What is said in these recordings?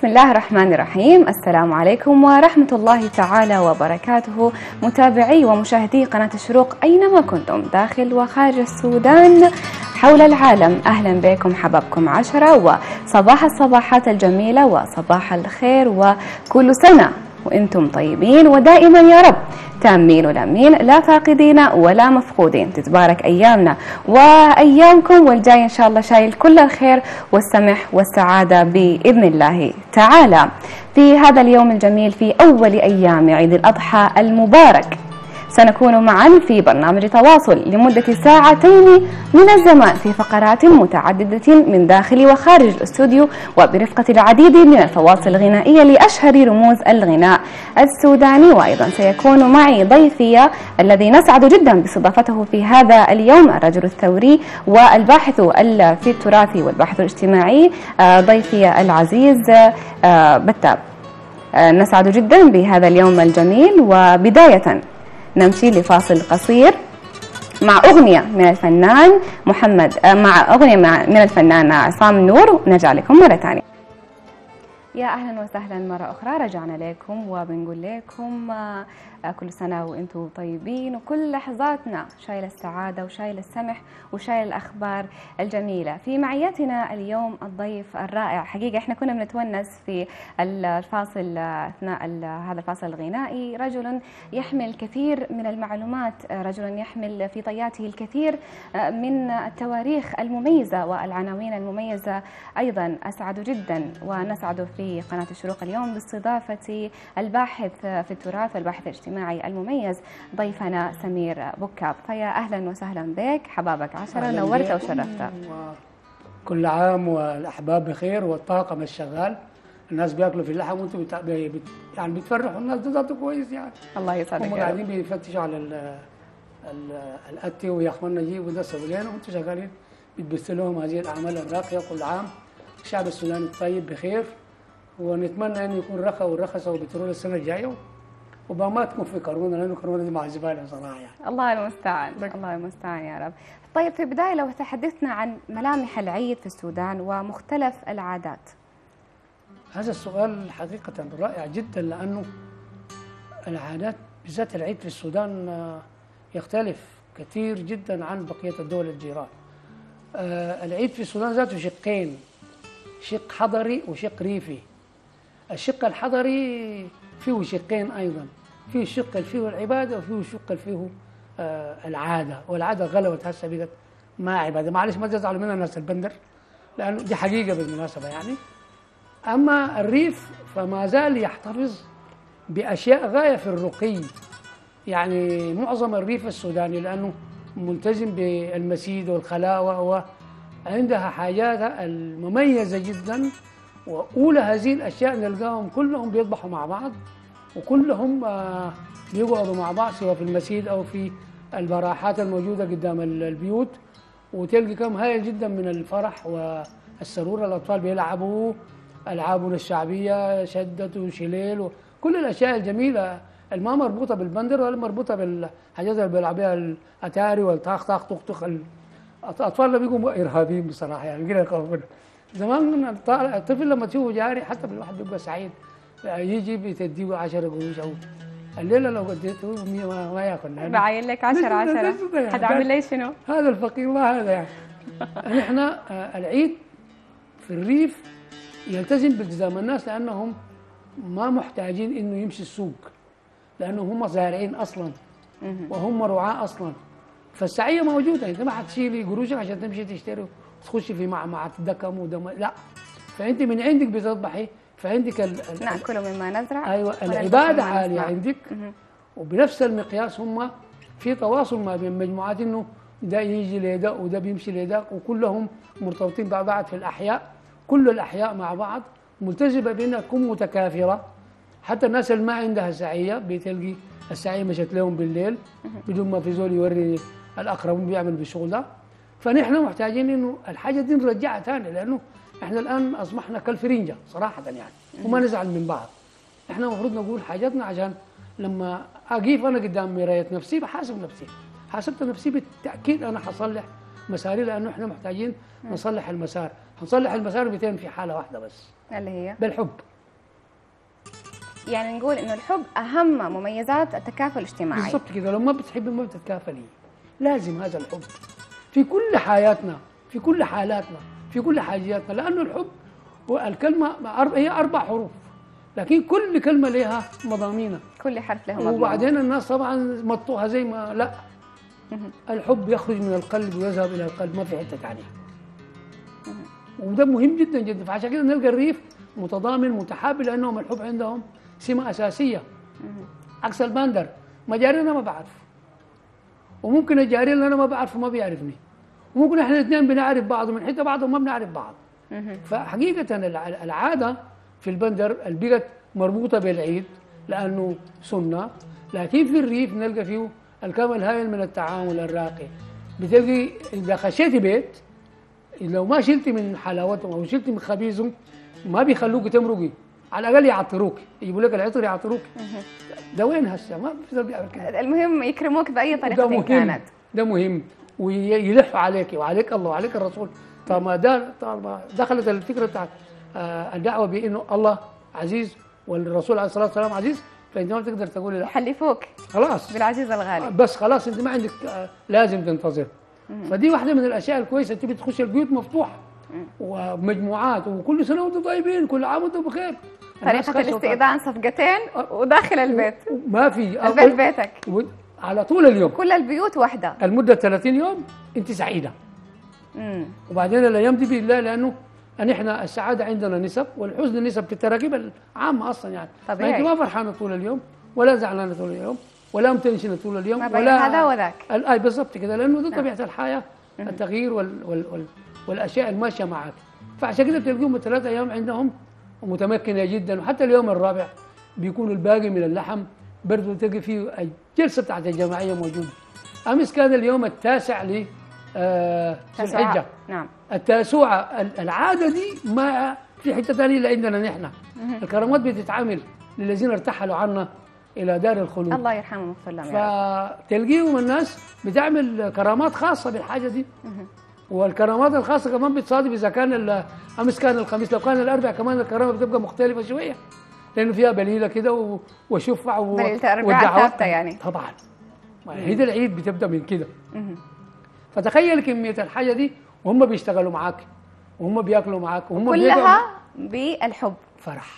بسم الله الرحمن الرحيم. السلام عليكم ورحمة الله تعالى وبركاته. متابعي ومشاهدي قناة الشروق أينما كنتم داخل وخارج السودان حول العالم. أهلا بكم حبابكم عشرة وصباح الصباحات الجميلة وصباح الخير وكل سنة. وإنتم طيبين ودائما يا رب. تامين ولامين لا فاقدين ولا مفقودين. تتبارك أيامنا وأيامكم والجاي إن شاء الله شايل كل الخير والسمح والسعادة بإذن الله تعالى. في هذا اليوم الجميل في أول أيام عيد الأضحى المبارك. سنكون معا في برنامج تواصل لمدة ساعتين من الزمان في فقرات متعددة من داخل وخارج الاستوديو وبرفقة العديد من الفواصل الغنائية لأشهر رموز الغناء السوداني. وأيضا سيكون معي ضيفي الذي نسعد جدا باستضافته في هذا اليوم الرجل الثوري والباحث في التراث والباحث الاجتماعي آه، ضيفي العزيز آه، بتاب. آه، نسعد جدا بهذا اليوم الجميل. وبداية نمشي لفاصل قصير مع أغنية من الفنان محمد آه، مع أغنية من الفنان عصام نور. نرجع لكم مرة ثانية. يا أهلا وسهلا مرة أخرى. رجعنا لكم وبنقول لكم آه، كل سنة وأنتم طيبين وكل لحظاتنا شايلة السعادة وشايلة السمح وشايلة الأخبار الجميلة. في معيتنا اليوم الضيف الرائع. حقيقة إحنا كنا بنتونس في الفاصل أثناء هذا الفاصل الغنائي. رجل يحمل كثير من المعلومات رجل يحمل في طياته الكثير آه، من التواريخ المميزة والعناوين المميزة. أيضا أسعد جدا ونسعد في قناة الشروق اليوم باستضافة الباحث في التراث والباحث الاجتماعي المميز ضيفنا سمير بكاب. فيا أهلا وسهلا بك. حبابك عشرة نورت وشرفت كل عام والأحباب بخير والطاقم الشغال. الناس بياكلوا في اللحم وأنتم بت... بت... يعني بتفرحوا. الناس ده كويس يعني. الله يسعدك هم قاعدين بيفتشوا على ال... ال... الأتي ويا ده سووا لنا. وأنتم شغالين بتبثوا لهم هذه الأعمال الراقية كل عام. الشعب السوداني الطيب بخير. ونتمنى أن يكون رخى ورخص وبترول السنة الجاية. وما تكون في كورونا لأنه كورونا دي مع الزباله صراحة يعني. الله المستعان بك. الله المستعان يا رب. طيب في البداية لو تحدثنا عن ملامح العيد في السودان ومختلف العادات. هذا السؤال حقيقة رائع جدا لأنه العادات بالذات العيد في السودان آه، يختلف كثير جدا عن بقية الدول الجيران. آه، العيد في السودان ذاته شقين شق حضري وشق ريفي الشق الحضري فيه شقين أيضا الشق اللي فيه العبادة وفيه الشق اللي فيه آه العادة. والعادة غلبت هسه بقت ما عبادة. معلش ما تزعلوا منها الناس البندر لأنه دي حقيقة بالمناسبة يعني. أما الريف فما زال يحتفظ بأشياء غاية في الرقي. يعني معظم الريف السوداني لأنه ملتزم بالمسيد والخلاوة وعندها حاجاتها المميزة جدا وأولى هذه الأشياء نلقاهم كلهم بيطبحوا مع بعض. وكلهم آه، بيقعدوا مع بعض سواء في المسجد أو في البراحات الموجودة قدام البيوت. وتلقي كم هائل جدا من الفرح والسرور الأطفال بيلعبوا العابنا الشعبيه شدة وشليل وكل الأشياء الجميلة. الما مربوطة بالبندر ولا مربوطة بالحاجات اللي بيلعب بها الأتاري والطاخ طاخ طخ طخ الاطفال بيقوموا إرهابيين بصراحة يعني زمان الطفل لما تشوفه جاري حتى الواحد بيبقى سعيد. يجي بتديه 10 قروش أو الليلة لو اديته 100 ما يأكل. بعين لك 10 10 حتعمل لي شنو؟ هذا الفقير ما هذا يعني. إحنا آه، العيد في الريف يلتزم بالتزام الناس لأنهم ما محتاجين إنه يمشي السوق لأنه هم زارعين أصلا وهم رعاة أصلا. فالسعية موجودة أنت ما حتشيلي قروشك عشان تمشي تشتري تخشي في معمعة دكم ودم لا. فأنت من عندك بتطبحي فعندك ال... ناكل مما نزرع. أيوه العبادة عالية عندك. وبنفس المقياس هم في تواصل ما بين مجموعات إنه ده يجي لده وده بيمشي لده وكلهم مرتبطين ببعض في الأحياء. كل الأحياء مع بعض ملتزمة بأنها تكون متكافره حتى الناس اللي ما عندها سعية بتلقي السعية مشت لهم بالليل بدون ما في زول يوري الأقربون بيعمل بالشغل ده. فنحن محتاجين إنه الحاجة دي نرجعها ثاني لأنه إحنا الآن أصبحنا كالفرنجة صراحة يعني وما نزعل من بعض. إحنا المفروض نقول حاجاتنا عشان لما أقيف أنا قدام مراية نفسي بحاسب نفسي. حاسبت نفسي بالتأكيد أنا حصلح مساري لأنه إحنا محتاجين نصلح المسار. هنصلح المسار بتين في حالة واحدة بس. اللي هي؟ بالحب. يعني نقول إنه الحب أهم مميزات التكافل الاجتماعي. بالضبط كده لو ما بتحبي ما بتتكافلي. لازم هذا الحب. في كل حياتنا في كل حالاتنا في كل حاجاتنا لأنه الحب أر- هي أربع حروف لكن كل كلمة لها مضامينها. كل حرف له مضمون. وبعدين الناس طبعا مطوها زي ما لا. الحب يخرج من القلب ويذهب إلى القلب ما في حتة ثانية وده مهم جدا جدا فعشان كده نلقى الريف متضامن متحاب لأنهم الحب عندهم سمة أساسية. عكس البندر مجاري أنا ما بعرف وممكن الجاري اللي أنا ما بعرفه ما بيعرفني. وممكن إحنا الاثنين بنعرف بعض ومن حتة بعض وما بنعرف بعض. فحقيقة الع- العادة في البندر اللي بقت مربوطة بالعيد لأنه سنة لكن في الريف نلقى فيه الكم الهائل من التعامل الراقي بتلقي إذا خشيتي بيت لو ما شلتي من حلاوتهم أو شلتي من خبيزهم ما بيخلوك تمرقي. على الأقل يعطروك يجيبوا لك العطر يعطروك. ده وين هسه؟ ما في زول بيعمل كده. المهم يكرموك بأي ده طريقه مهم. كانت. ده مهم. ويلحوا عليك وعليك الله وعليك الرسول. طالما دخلت الفكرة بتاعت آه، الدعوة بإنه الله عزيز والرسول عليه الصلاة والسلام عزيز فانت ما بتقدر تقولي لا. يحلفوك خلاص. بالعزيز الغالي. بس خلاص أنت ما عندك آه، لازم تنتظر. فدي واحدة من الأشياء الكويسة تبي تخش البيوت مفتوحة ومجموعات وكل سنة وأنتم طيبين كل عام وأنتم بخير. طريقة الاستئذان صفقتين وداخل البيت. ما في. البيت بيتك. على طول اليوم. كل البيوت واحدة. المدة 30 يوم انت سعيدة. مم. وبعدين الأيام دي بالله لأنه أن إحنا السعادة عندنا نسب والحزن نسب في التراكيب العامة أصلا يعني. طبيعي. أنت ما فرحانه طول اليوم ولا زعلانه طول اليوم ولا متنشنه طول اليوم ما ولا هذا وذاك. ال- اي بالضبط كده لأنه دي طبيعة الحياة التغيير وال وال وال والأشياء الماشية معك. فعشان كده بتلقيهم الثلاث أيام عندهم متمكنة جدا وحتى اليوم الرابع بيكون الباقي من اللحم. برضه تلقي فيه الجلسه بتاعت الجماعية موجودة. أمس كان اليوم التاسع ل آه،. الحجة. نعم. التاسوعة ال- العادة دي ما في حتة ثانية إلا عندنا نحن. الكرامات بتتعمل للذين ارتحلوا عنا إلى دار الخلود. الله يرحمه ويغفر لهم. فتلقيهم الناس بتعمل كرامات خاصة بالحاجة دي. والكرامات الخاصة كمان بتصادف إذا كان أمس كان الخميس لو كان الأربع كمان الكرامة بتبقى مختلفة شوية. لأنه فيها بليلة كده وشفع و- والدعوات. يعني. طبعا. عيد العيد بتبدأ من كده. فتخيل كمية الحاجة دي وهم بيشتغلوا معاك وهم بياكلوا معاك وهم كلها بالحب فرح.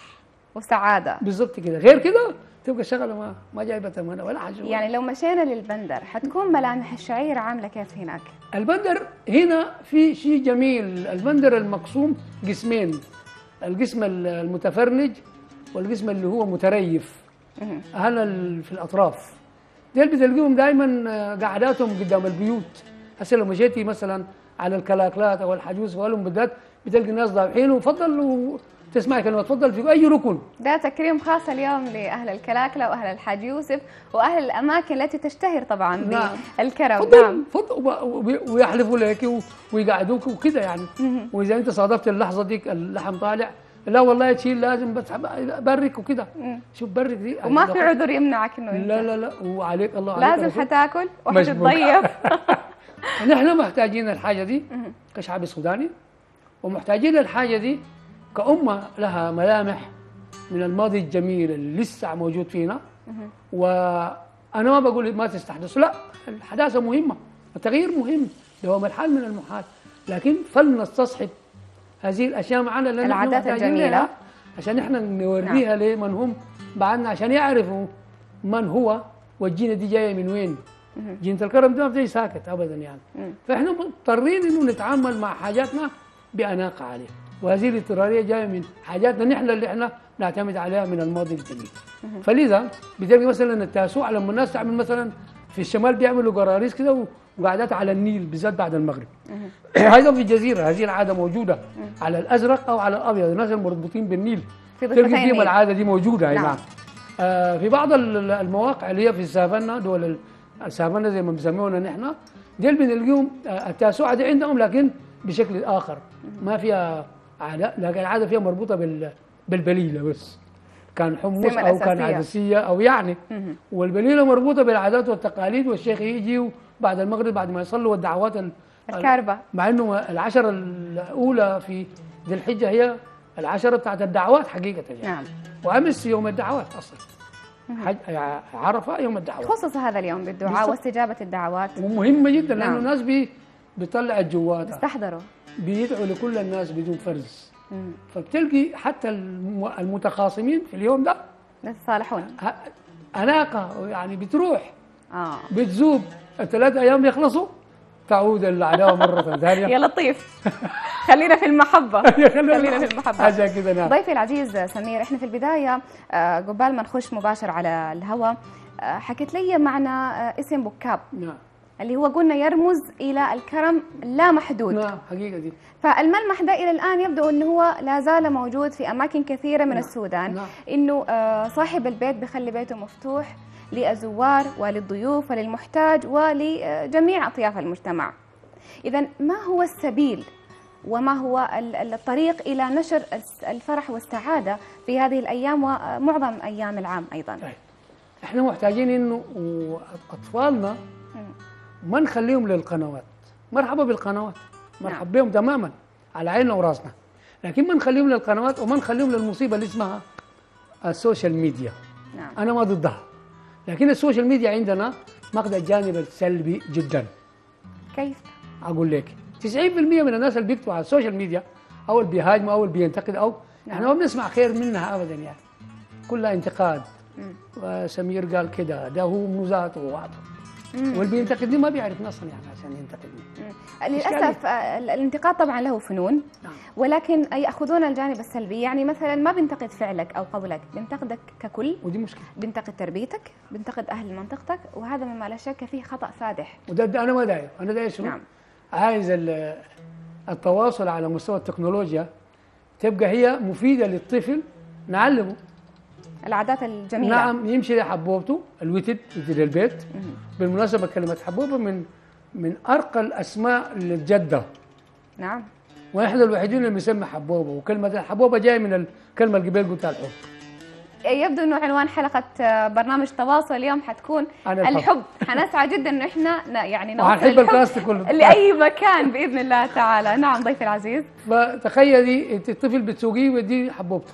وسعادة. بالضبط كده. غير كده تبقى شغلة ما ما جايبة ثمنها ولا حاجة يعني لو مشينا للبندر حتكون ملامح الشعير عاملة كيف هناك؟ البندر هنا في شيء جميل. البندر المقسوم قسمين. القسم المتفرنج والقسم اللي هو متريف. هنا في الأطراف. ديل بتلقيهم دائما قعداتهم قدام البيوت. هسه لو مشيتي مثلا على الكلاكلات أو الحجوز وقالهم بالذات بتلقي الناس ضابحين وفضل تسمعي كلمة تفضل في أي ركن. ده تكريم خاص اليوم لأهل الكلاكلة وأهل الحاج يوسف وأهل الأماكن التي تشتهر طبعا نعم. بالكرم. تفضل نعم. تفضل. وب- ويحلفوا لك ويقعدوك وكده يعني. وإذا أنت صادفت اللحظة ديك اللحم طالع لا والله تشيل لازم بس برك وكده. شوف برك دي. وما في عذر يمنعك إنه لا لا لا. وعليك الله عليك لازم. حتاكل. وحتتضيف نحن محتاجين الحاجة دي كشعب سوداني ومحتاجين الحاجة دي كأمة لها ملامح من الماضي الجميل اللي لسه موجود فينا. وأنا ما بقول ما تستحدثوا لا الحداثة مهمة التغيير مهم دوام الحال من المحال. لكن فلنستصحب هذه الأشياء معنا لأن العادات. لها عشان إحنا نوريها لمن هم بعدنا عشان يعرفوا من هو والجينه دي جاية من وين. جينة الكرم ده ما بتجي ساكت ابدا يعني. فإحنا مضطرين إنه نتعامل مع حاجاتنا باناقه عليه وهذه الإضطرارية جاية من حاجاتنا نحن اللي إحنا نعتمد عليها من الماضي الجميل فلذا بتلقي مثلا التاسوع لما الناس تعمل مثلا في الشمال بيعملوا قراريس كده و- وقعدات على النيل بالذات بعد المغرب. هذا في الجزيرة هذه العادة موجودة. على الأزرق أو على الأبيض الناس المربوطين بالنيل. في تلقي فيهم. العادة دي موجودة نعم. نعم. آه في بعض ال- المواقع اللي هي في السافانا دول ال- السافانا زي ما بيسمونا نحن ديل بنلقيهم آه التاسوعة دي عندهم لكن بشكل آخر. ما فيها عادة لكن العادة فيها مربوطة بال بالبليلة بس. كان حمص أو كان. عدسية أو يعني. والبليلة مربوطة بالعادات والتقاليد والشيخ يجي بعد المغرب بعد ما يصلوا والدعوات ال- الكاربة. مع إنه العشر الأولى في ذي الحجة هي العشرة بتاعت الدعوات حقيقة يعني. نعم. وأمس يوم الدعوات أصلا. حج عرفة يوم الدعوات. خصص هذا اليوم بالدعاء. واستجابة الدعوات. ومهمة جدا لأنه نعم. الناس بي بيطلع الجوات استحضروا. بيدعوا لكل الناس بدون فرز. مم. فبتلقي حتى الم- المتخاصمين في اليوم ده نتصالحون ه- أناقة يعني بتروح آه. بتذوب. الثلاث أيام يخلصوا؟ تعود العداوة مرة ثانية. يا لطيف. خلينا في المحبة. خلينا في المحبة. عشان كده نعم. ضيفي العزيز سمير إحنا في البداية آه، قبال ما نخش مباشر على الهواء آه، حكيت لي معنى آه، اسم بكاب. نعم. اللي هو قلنا يرمز إلى الكرم لا محدود. نعم حقيقة دي. فالملمح ده إلى الآن يبدو أنه هو لا زال موجود في أماكن كثيرة من نعم. السودان. نعم. آه، صاحب البيت بيخلي بيته مفتوح للزوار وللضيوف وللمحتاج ولجميع أطياف المجتمع. إذا ما هو السبيل وما هو ال- ال- الطريق إلى نشر الفرح والسعادة في هذه الأيام ومعظم أيام العام أيضا؟ طيب إحنا محتاجين إنه أطفالنا ما نخليهم للقنوات. مرحبا بالقنوات. مرحبا بهم تماما على عيننا وراسنا. لكن ما نخليهم للقنوات وما نخليهم للمصيبة اللي اسمها ال social media. نعم. أنا ما ضدها. لكن ال social media عندنا ماخذ الجانب السلبي جدا كيف؟ أقول لك 90% من الناس اللي بيكتبوا على ال social media أو اللي بيهاجموا أو اللي بينتقد أو نعم. إحنا ما بنسمع خير منها ابدا يعني كلها انتقاد. وسمير قال كده ده هو مو ذاته وعده. واللي بينتقدني ما بيعرف نصا يعني عشان ينتقدني مم. للأسف آه، ال- الانتقاد طبعا له فنون نعم ولكن يأخذون الجانب السلبي يعني مثلا ما بنتقد فعلك أو قولك بنتقدك ككل ودي مشكلة. بنتقد تربيتك بنتقد أهل منطقتك وهذا مما لا شك فيه خطأ فادح وده ده أنا ما داير أنا داير شنو؟ نعم. عايز ال- التواصل على مستوى التكنولوجيا تبقى هي مفيدة للطفل نعلمه. العادات الجميلة. نعم يمشي لحبوبته الوتد وتد البيت مم. بالمناسبة كلمة حبوبة من من أرقى الأسماء للجدة. نعم. وإحنا الوحيدين اللي بنسمي حبوبة وكلمة الحبوبه جاية من الكلمة اللي قبل قلتها الحب. يبدو إنه عنوان حلقة آه، برنامج تواصل اليوم حتكون عن الحب. الحب حنسعى جدا انه إحنا يعني نوصل الكاست كله. لأي مكان بإذن الله تعالى. نعم ضيفي العزيز. فتخيلي أنت الطفل بتسوقيه ودي حبوبته.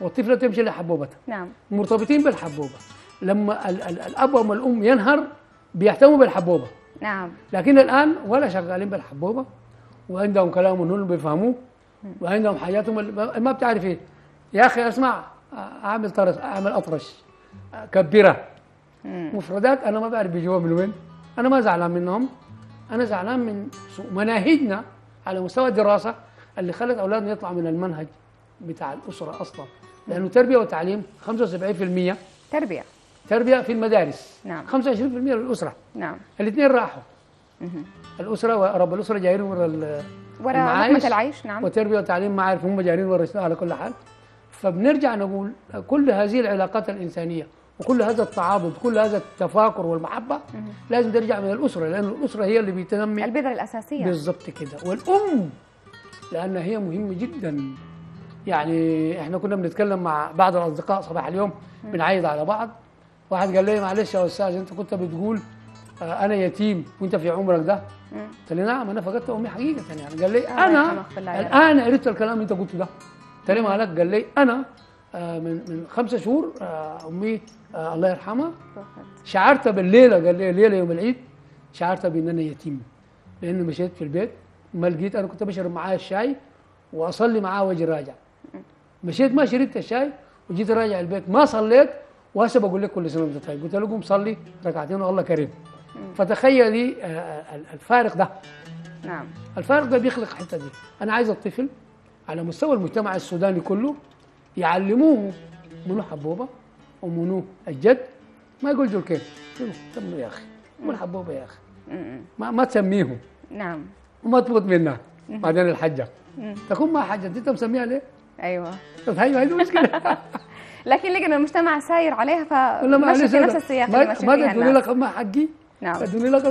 والطفلة تمشي لحبوبتها. نعم. مرتبطين بالحبوبة. لما ال ال الأب والام ينهر بيهتموا بالحبوبة. نعم. لكن الآن ولا شغالين بالحبوبة وعندهم كلام انهم بيفهموه وعندهم حاجاتهم ما بتعرف إيه يا أخي اسمع أعمل طرس أعمل أطرش كبره مم. مفردات أنا ما بعرف بيجوها من وين. أنا ما زعلان منهم. أنا زعلان من مناهجنا على مستوى الدراسة اللي خلت أولادنا يطلعوا من المنهج بتاع الأسرة أصلا. لأنه تربية وتعليم 75% تربية. تربية في المدارس. نعم. 25% للأسرة. نعم. الاثنين راحوا. الأسرة ورب الأسرة جايين ورا المعايش لقمه العيش نعم. وتربية وتعليم ما عارف هم جايين ورا على كل حال. فبنرجع نقول كل هذه العلاقات الإنسانية وكل هذا التعاضد كل هذا التفاكر والمحبة لازم ترجع من الأسرة لأن الأسرة هي اللي بتنمي البذرة الأساسية. بالضبط كده. والأم لأن هي مهمة جدا. يعني إحنا كنا بنتكلم مع بعض الأصدقاء صباح اليوم بنعيد على بعض. واحد قال لي معلش يا أستاذ أنت كنت بتقول آه، أنا يتيم وأنت في عمرك ده. قلت له نعم أنا فقدت أمي حقيقة يعني. قال لي أنا. الآن عرفت الكلام اللي أنت قلته ده. قلت له مالك؟ قال لي أنا آه، من من خمسة شهور آه، أمي الله يرحمها. شعرت بالليلة قال لي الليلة يوم العيد شعرت بان أنا يتيم. لأنه مشيت في البيت ما لقيت أنا كنت بشرب معاه الشاي وأصلي معاه وأجي راجع. مشيت ما شربت الشاي وجيت راجع البيت. ما صليت وهسه بقول لك كل سنة وأنت طيب. قلت له قوم صلي ركعتين والله كريم. فتخيلي آه، آه، الفارق ده. نعم. الفارق ده بيخلق الحتة دي. أنا عايز الطفل على مستوى المجتمع السوداني كله يعلموه منو حبوبة ومنو الجد. ما يقول جركين شنو سموا يا أخي مو الحبوبه يا أخي. ما, ما تسميهم. نعم. وما تبغض منها. بعدين الحجة. تكون ما حجة. انت مسميها ليه؟ أيوه. هي هي المشكلة. لكن لقينا المجتمع ساير عليها معلش في نفس السياق اللي ما ماشي ما فيها الناس لك ما حقي؟ نعم. تدوني لك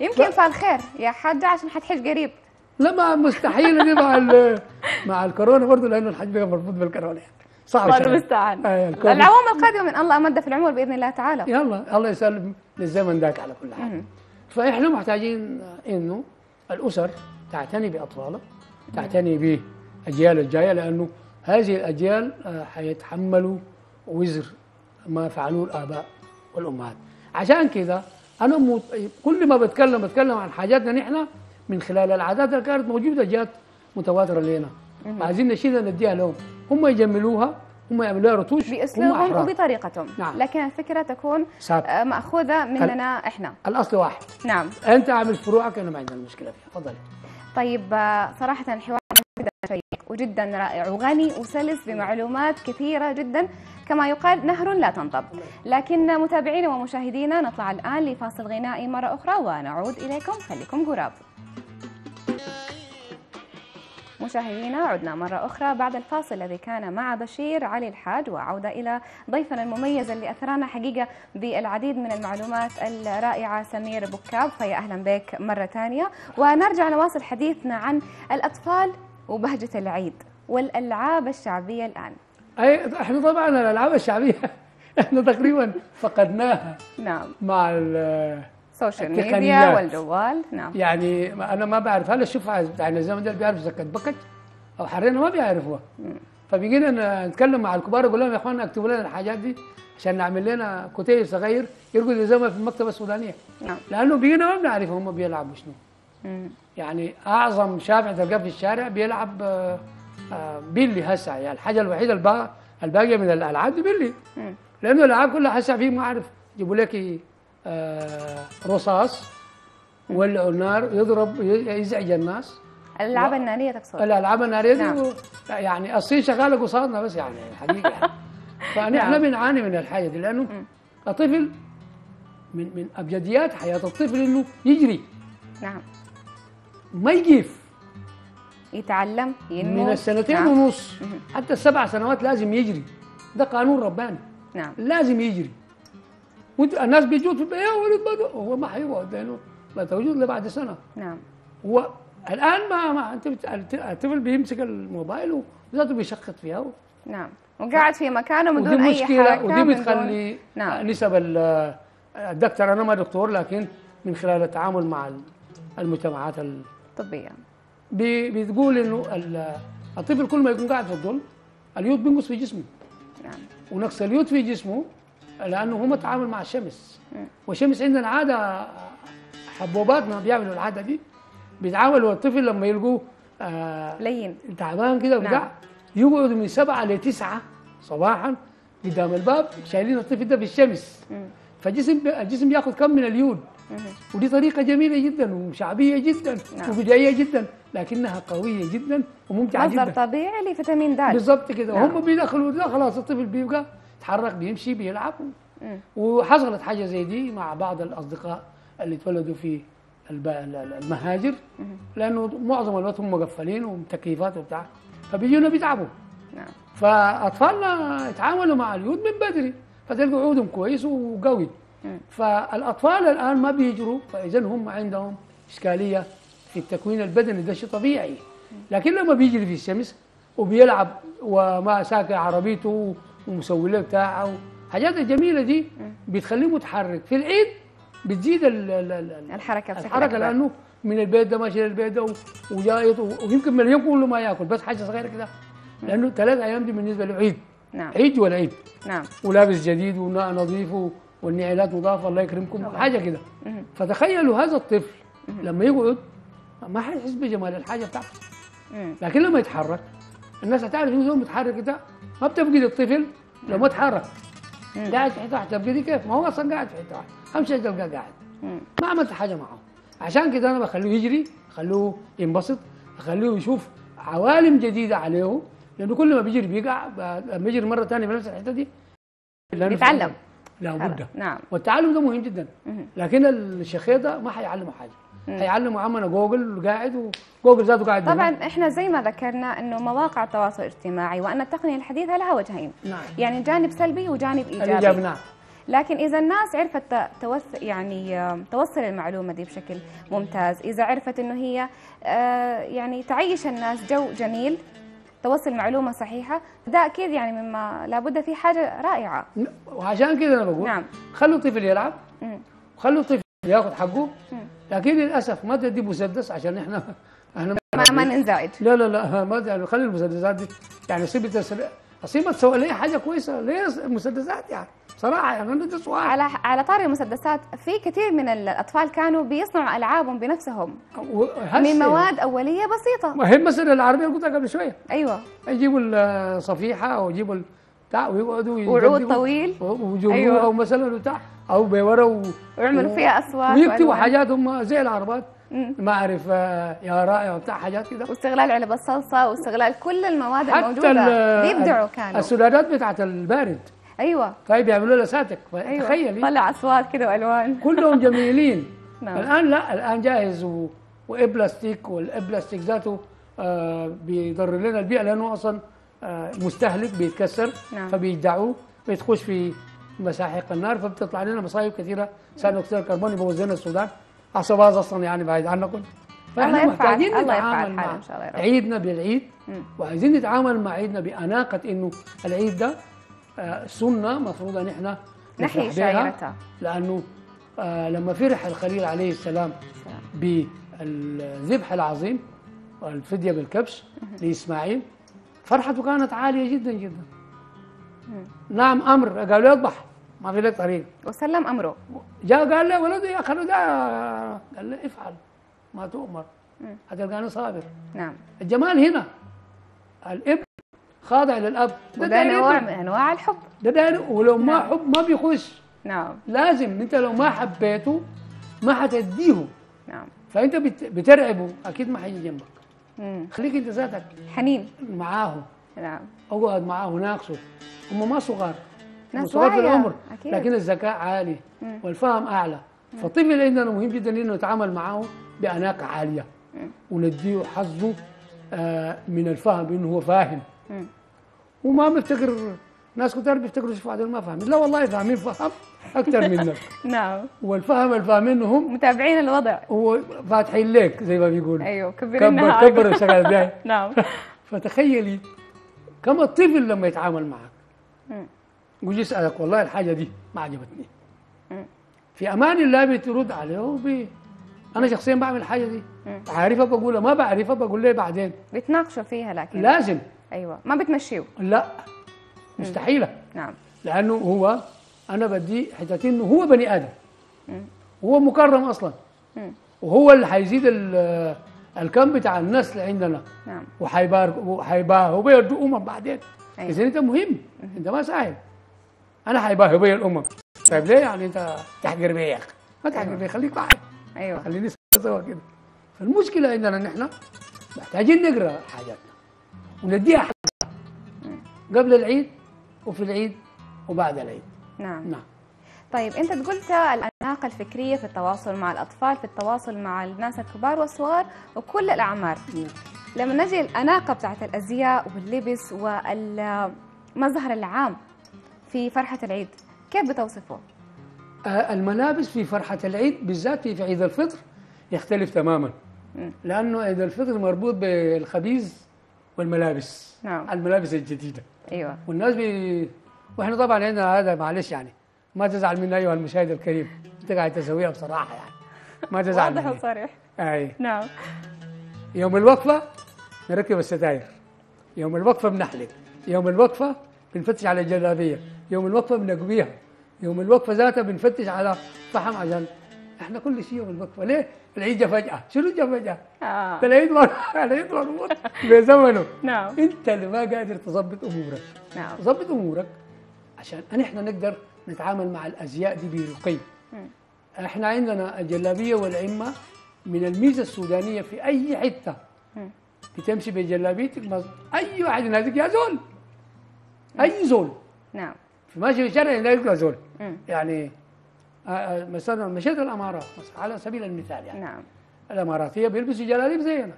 يمكن فالخير يا حاجة عشان حتحج قريب. لا ما مستحيل دي مع ال- مع الكورونا برضه لأنه الحج بقى مربوط بالكورونا. يعني صعب الله. المستعان. الكوفيد. العوام القادمة من الله أمد في العمر بإذن الله تعالى. يلا الله يسلم للزمن ذاك على كل حال. فإحنا محتاجين إنه الأسر تعتني بأطفالها تعتني الاجيال الجاية لأنه هذه الأجيال آه، حيتحملوا وزر ما فعلوه الآباء والأمهات. عشان كده أنا مت... كل ما بتكلم بتكلم عن حاجاتنا نحن من خلال العادات اللي كانت موجودة جات متواترة لنا. عايزين نشيلها نديها لهم. هم يجملوها هم يعملوها رتوش هم بأسلوبهم. وبطريقتهم. نعم. لكن الفكرة تكون ثابت. آه، مأخوذة مننا إحنا. الأصل واحد. نعم. أنت اعمل فروعك أنا ما عندنا مشكله فيها. تفضل. طيب آه، صراحة الحوار جدا شيق وجدا رائع وغني وسلس بمعلومات كثيرة جدا. كما يقال نهر لا تنضب لكن متابعينا ومشاهدينا نطلع الآن لفاصل غنائي مرة أخرى ونعود إليكم. خليكم قراب مشاهدينا عدنا مرة أخرى بعد الفاصل الذي كان مع بشير علي الحاج وعودة إلى ضيفنا المميز اللي أثرانا حقيقة بالعديد من المعلومات الرائعة سمير بكاب. فيا أهلا بك مرة ثانية. ونرجع نواصل حديثنا عن الأطفال وبهجة العيد والألعاب الشعبية الآن. أي إحنا طبعا الألعاب الشعبية. إحنا تقريبا فقدناها نعم. مع ال- سوشيال ميديا. والجوال. نعم. يعني أنا ما بعرف هل الشفعة بتاع الزمن ده بيعرف سكت بكت أو حرينا ما بيعرفوها. فبيجينا نتكلم مع الكبار نقول لهم يا اخوانا اكتبوا لنا الحاجات دي عشان نعمل لنا كتيب صغير يرقد زي ما في المكتبة السودانية. نعم. لأنه بيجينا ما بنعرف هم بيلعبوا شنو. يعني أعظم شافع تلقاه في الشارع بيلعب آه، آه، بيلي هسه يعني الحاجة الوحيدة البا- الباقية من الالعاب دي بيلي. لأنه الألعاب كلها هسه في ما أعرف يجيبوا لك آه، رصاص يولعوا النار يضرب يزعج الناس الألعاب النارية تقصد الألعاب النارية دي نعم. و- يعني الصين شغالة قصادنا بس يعني حقيقة يعني. فنحن نعم. بنعاني من الحاجة دي لأنه الطفل من من أبجديات حياة الطفل إنه يجري نعم ما يقيف يتعلم ينمو. من السنتين نعم. ونص. حتى السبع سنوات لازم يجري. ده قانون رباني. نعم. لازم يجري. وانت الناس بيجوا في البيت يا ولد بدو هو ما حيقعد لأنه ما توجد له بعد سنة. نعم. هو الآن ما ما أنت الطفل بيمسك الموبايل وذاته بيشخط فيها. و- نعم. وقاعد في مكانه من دون مشكلة. حركة ودي دون- بتخلي نعم. نسب ال- الدكتور أنا ما دكتور لكن من خلال التعامل مع ال- المجتمعات ال- طبيا بي- بتقول إنه ال- الطفل كل ما يكون قاعد في الظل اليود بينقص في جسمه. نعم. ونقص اليود في جسمه لأنه هو متعامل مع الشمس. والشمس عندنا عادة حبوباتنا بيعملوا العادة دي بيتعاملوا الطفل لما يلقوه آه لين. تعبان كده نعم. وبتاع يقعدوا من سبعة لتسعة صباحا قدام الباب شايلين الطفل ده في الشمس. فالجسم الجسم بياخذ كم من اليود. ودي طريقة جميلة جدا وشعبية جدا نعم. وبدائية جدا لكنها قوية جدا وممتعة مصدر جدا. طبيعي لفيتامين د. بالضبط كده. نعم. وهم بيدخلوا ده خلاص الطفل بيبقى يتحرك بيمشي بيلعب. وحصلت حاجة زي دي مع بعض الأصدقاء اللي اتولدوا في المهاجر لأنه معظم الوقت هم مقفلين وتكييفات وبتاع. فبيجونا بيتعبوا. نعم. فأطفالنا يتعاملوا مع اليود من بدري فتلقوا عودهم كويس وقوي. فالأطفال الآن ما بيجروا فاذا هم عندهم إشكالية في التكوين البدني ده شيء طبيعي. لكن لما بيجري في الشمس وبيلعب وما ساكن عربيته ومسوي له بتاعه حاجات الجميله دي بتخليه متحرك. في العيد بتزيد ال- ال- ال- الحركة بشكل الحركة أكبر. لأنه من البيت ده ماشي للبيت ده وجايط ويمكن من اليوم كله ما يأكل بس حاجة صغيرة كده. لأنه ثلاث أيام دي بالنسبة له عيد نعم. عيد ولا عيد. نعم. ولابس جديد ونظيف و- والنعالات نظافه الله يكرمكم. حاجة كده. فتخيلوا هذا الطفل لما يقعد ما حيحس بجمال الحاجة بتاعته. لكن لما يتحرك الناس هتعرف إنه هو متحرك ده ما بتفقد الطفل. لو ما تحرك قاعد في حتة واحدة كيف؟ ما هو أصلا قاعد في حتة واحدة. اهم شيء تلقاه قاعد. ما عملت حاجة معه. عشان كده أنا بخليه يجري اخليه ينبسط اخليه يشوف عوالم جديدة عليه. لأنه كل ما بيجري بيقع لما يجري مره ثانية بنفس الحته دي. بيتعلم. لا بد. نعم. والتعلم ده مهم جدا. لكن الشيخ ده ما حيعلمه حاجة. حيعلمه عمنا جوجل قاعد وجوجل ذاته قاعد طبعا هناك. إحنا زي ما ذكرنا إنه مواقع التواصل الاجتماعي وأن التقنية الحديثة لها وجهين. نعم. يعني جانب سلبي وجانب إيجابي. الاجابه نعم. لكن إذا الناس عرفت توث يعني توصل المعلومة دي بشكل ممتاز إذا عرفت إنه هي آه، يعني تعيش الناس جو جميل توصل معلومة صحيحة ده أكيد يعني مما لابد فيه حاجة رائعة وعشان كده أنا بقول نعم. خلوا الطفل يلعب مم. وخلوا الطفل ياخذ حقه لكن للأسف ما تدي مسدس عشان إحنا إحنا ما, ما ننزعج لا لا لا ما يعني خلي المسدسات دي يعني سيب اصيب تسوي لي حاجة كويسة. ليه المسدسات يعني؟ صراحة يعني أنا ده سؤال على على طاري المسدسات في كثير من الأطفال كانوا بيصنعوا ألعابهم بنفسهم. من مواد أولية بسيطة. ما هي مثلا العربية اللي قلت قبل شوية. أيوه. يجيبوا الصفيحه أو يجيبوا بتاع ويقعدوا وعود طويل. وجمهور أيوة. أو مثلا بتاع أو بورا و... ويعملوا فيها أصوات ويكتبوا. حاجات هم زي العربات. أعرف آه، يا رائع وبتاع حاجات كده. واستغلال علب الصلصة واستغلال كل المواد حتى الموجودة. ال- بيبدعوا كانوا. السدادات بتاعت البارد. أيوه. طيب يعملوا لها ساتك أيوه. تخيلي. طلع أصوات كده وألوان. كلهم جميلين. نعم. الآن لا الآن جاهز و... وابلاستيك والابلاستيك ذاته آه بيضر لنا البيئة لأنه أصلا آه مستهلك بيتكسر نعم. فبيدعوه. بتخش في مساحق النار فبتطلع لنا مصايب كثيرة. ثاني أكسيد الكربون يبوظ لنا السودان. عصباز أصلا يعني بعيد عنكم. فإحنا محتاجين نتعامل مع إن شاء الله يا رب. عيدنا بالعيد. وعايزين نتعامل مع عيدنا بأناقة إنه العيد ده آه، سنة مفروض أن إحنا نحيي. شعيرتها. لأنه آه لما فرح الخليل عليه السلام بالذبح العظيم والفدية بالكبش لإسماعيل فرحته كانت عالية جدا جدا. نعم أمر قالوا اذبح ما في لك طريق. وسلم أمره. جاء قال له ولده يا خلو ده قال له افعل ما تؤمر. هتلقاني صابر. نعم. الجمال هنا. الابن خاضع للاب ده نوع. من أنواع الحب. ده ولو ما نعم. حب ما بيخش. نعم. لازم انت لو ما حبيته ما حتديه. نعم. فانت بت- بترعبه. أكيد ما حيجي جنبك. مم. خليك انت ذاتك. حنين. معاه. نعم. اقعد معاه ناقشه هم ما صغار. واعية، العمر أكيد. لكن الذكاء عالي مم. والفهم أعلى. فالطفل عندنا مهم جدا إنه نتعامل معاه باناقه عالية. ونديه حظه آه، من الفهم إنه هو فاهم. مم. وما بيفتكر ناس كتار بيفتكروا شوف ما فاهمين. لا والله فاهمين فهم أكثر منك. نعم. والفهم الفاهمين هم متابعين الوضع. هو فاتحين لك زي ما بيقولوا. أيوه كبر كبر الشغل ده نعم. فتخيلي كم الطفل لما يتعامل معك. مم. ويجي يسألك والله الحاجة دي ما عجبتني. في أمان الله بترد عليه وبي أنا شخصيا بعمل الحاجة دي. عارفها بقولها ما بعرفها بقول ليه بعدين؟ بيتناقشوا فيها لكن. لازم. أيوه. ما بتمشيوا. لا. مستحيلة. نعم. لأنه هو أنا بدي حتة إنه هو بني آدم. هو مكرم أصلا. وهو اللي حيزيد ال- الكم بتاع النسل عندنا. نعم. وحيبار وحيباهوا بيه الامم بعدين. أيوة. اذا أنت مهم. أنت ما سهل أنا حيباهوا بيه الأمم. طيب ليه يعني أنت تحقر بيه يا أخي ما تحقر بيه خليك معي أيوه. خليني سوا كده. فالمشكلة عندنا نحن محتاجين نقرأ حاجاتنا. ونديها حقها قبل العيد وفي العيد وبعد العيد. نعم. نعم. طيب أنت قلت الأناقة الفكرية في التواصل مع الأطفال في التواصل مع الناس الكبار والصغار وكل الأعمار. لما نجي الأناقة بتاعت الأزياء واللبس والمظهر العام في فرحة العيد كيف بتوصفه؟ آه، الملابس في فرحة العيد بالذات في عيد الفطر يختلف تماما. لأنه عيد الفطر مربوط بالخبيز والملابس نعم. الملابس الجديدة. أيوه. والناس بي... وإحنا طبعا عندنا هذا معلش يعني ما تزعل منا أيها المشاهد الكريم أنت قاعد تسويها بصراحة يعني ما تزعل واضح وصريح. أي. نعم. يوم الوقفة نركب الستاير يوم الوقفة بنحلق يوم الوقفة بنفتش على الجلابية. يوم الوقفة بنقويها يوم الوقفة ذاتها بنفتش على فحم عشان إحنا كل شيء يوم الوقفة. ليه؟ العيد جا فجأة. شنو جا فجأة؟ آه. العيد العيد مربوط بزمنه نعم. أنت اللي ما قادر تظبط أمورك. نعم. ظبط أمورك عشان ان إحنا نقدر نتعامل مع الأزياء دي برقي. إحنا عندنا الجلابية والعمة من الميزة السودانية في أي حتة. بتمشي بجلابيتك أي واحد يناديك يا زول. أي زول. نعم. ماشي في الشارع يناديك يا زول. يعني آه، آه، مثلا مشيت الأمارات مثلا على سبيل المثال يعني. نعم. الاماراتيه بيلبسوا جلاليب زينا.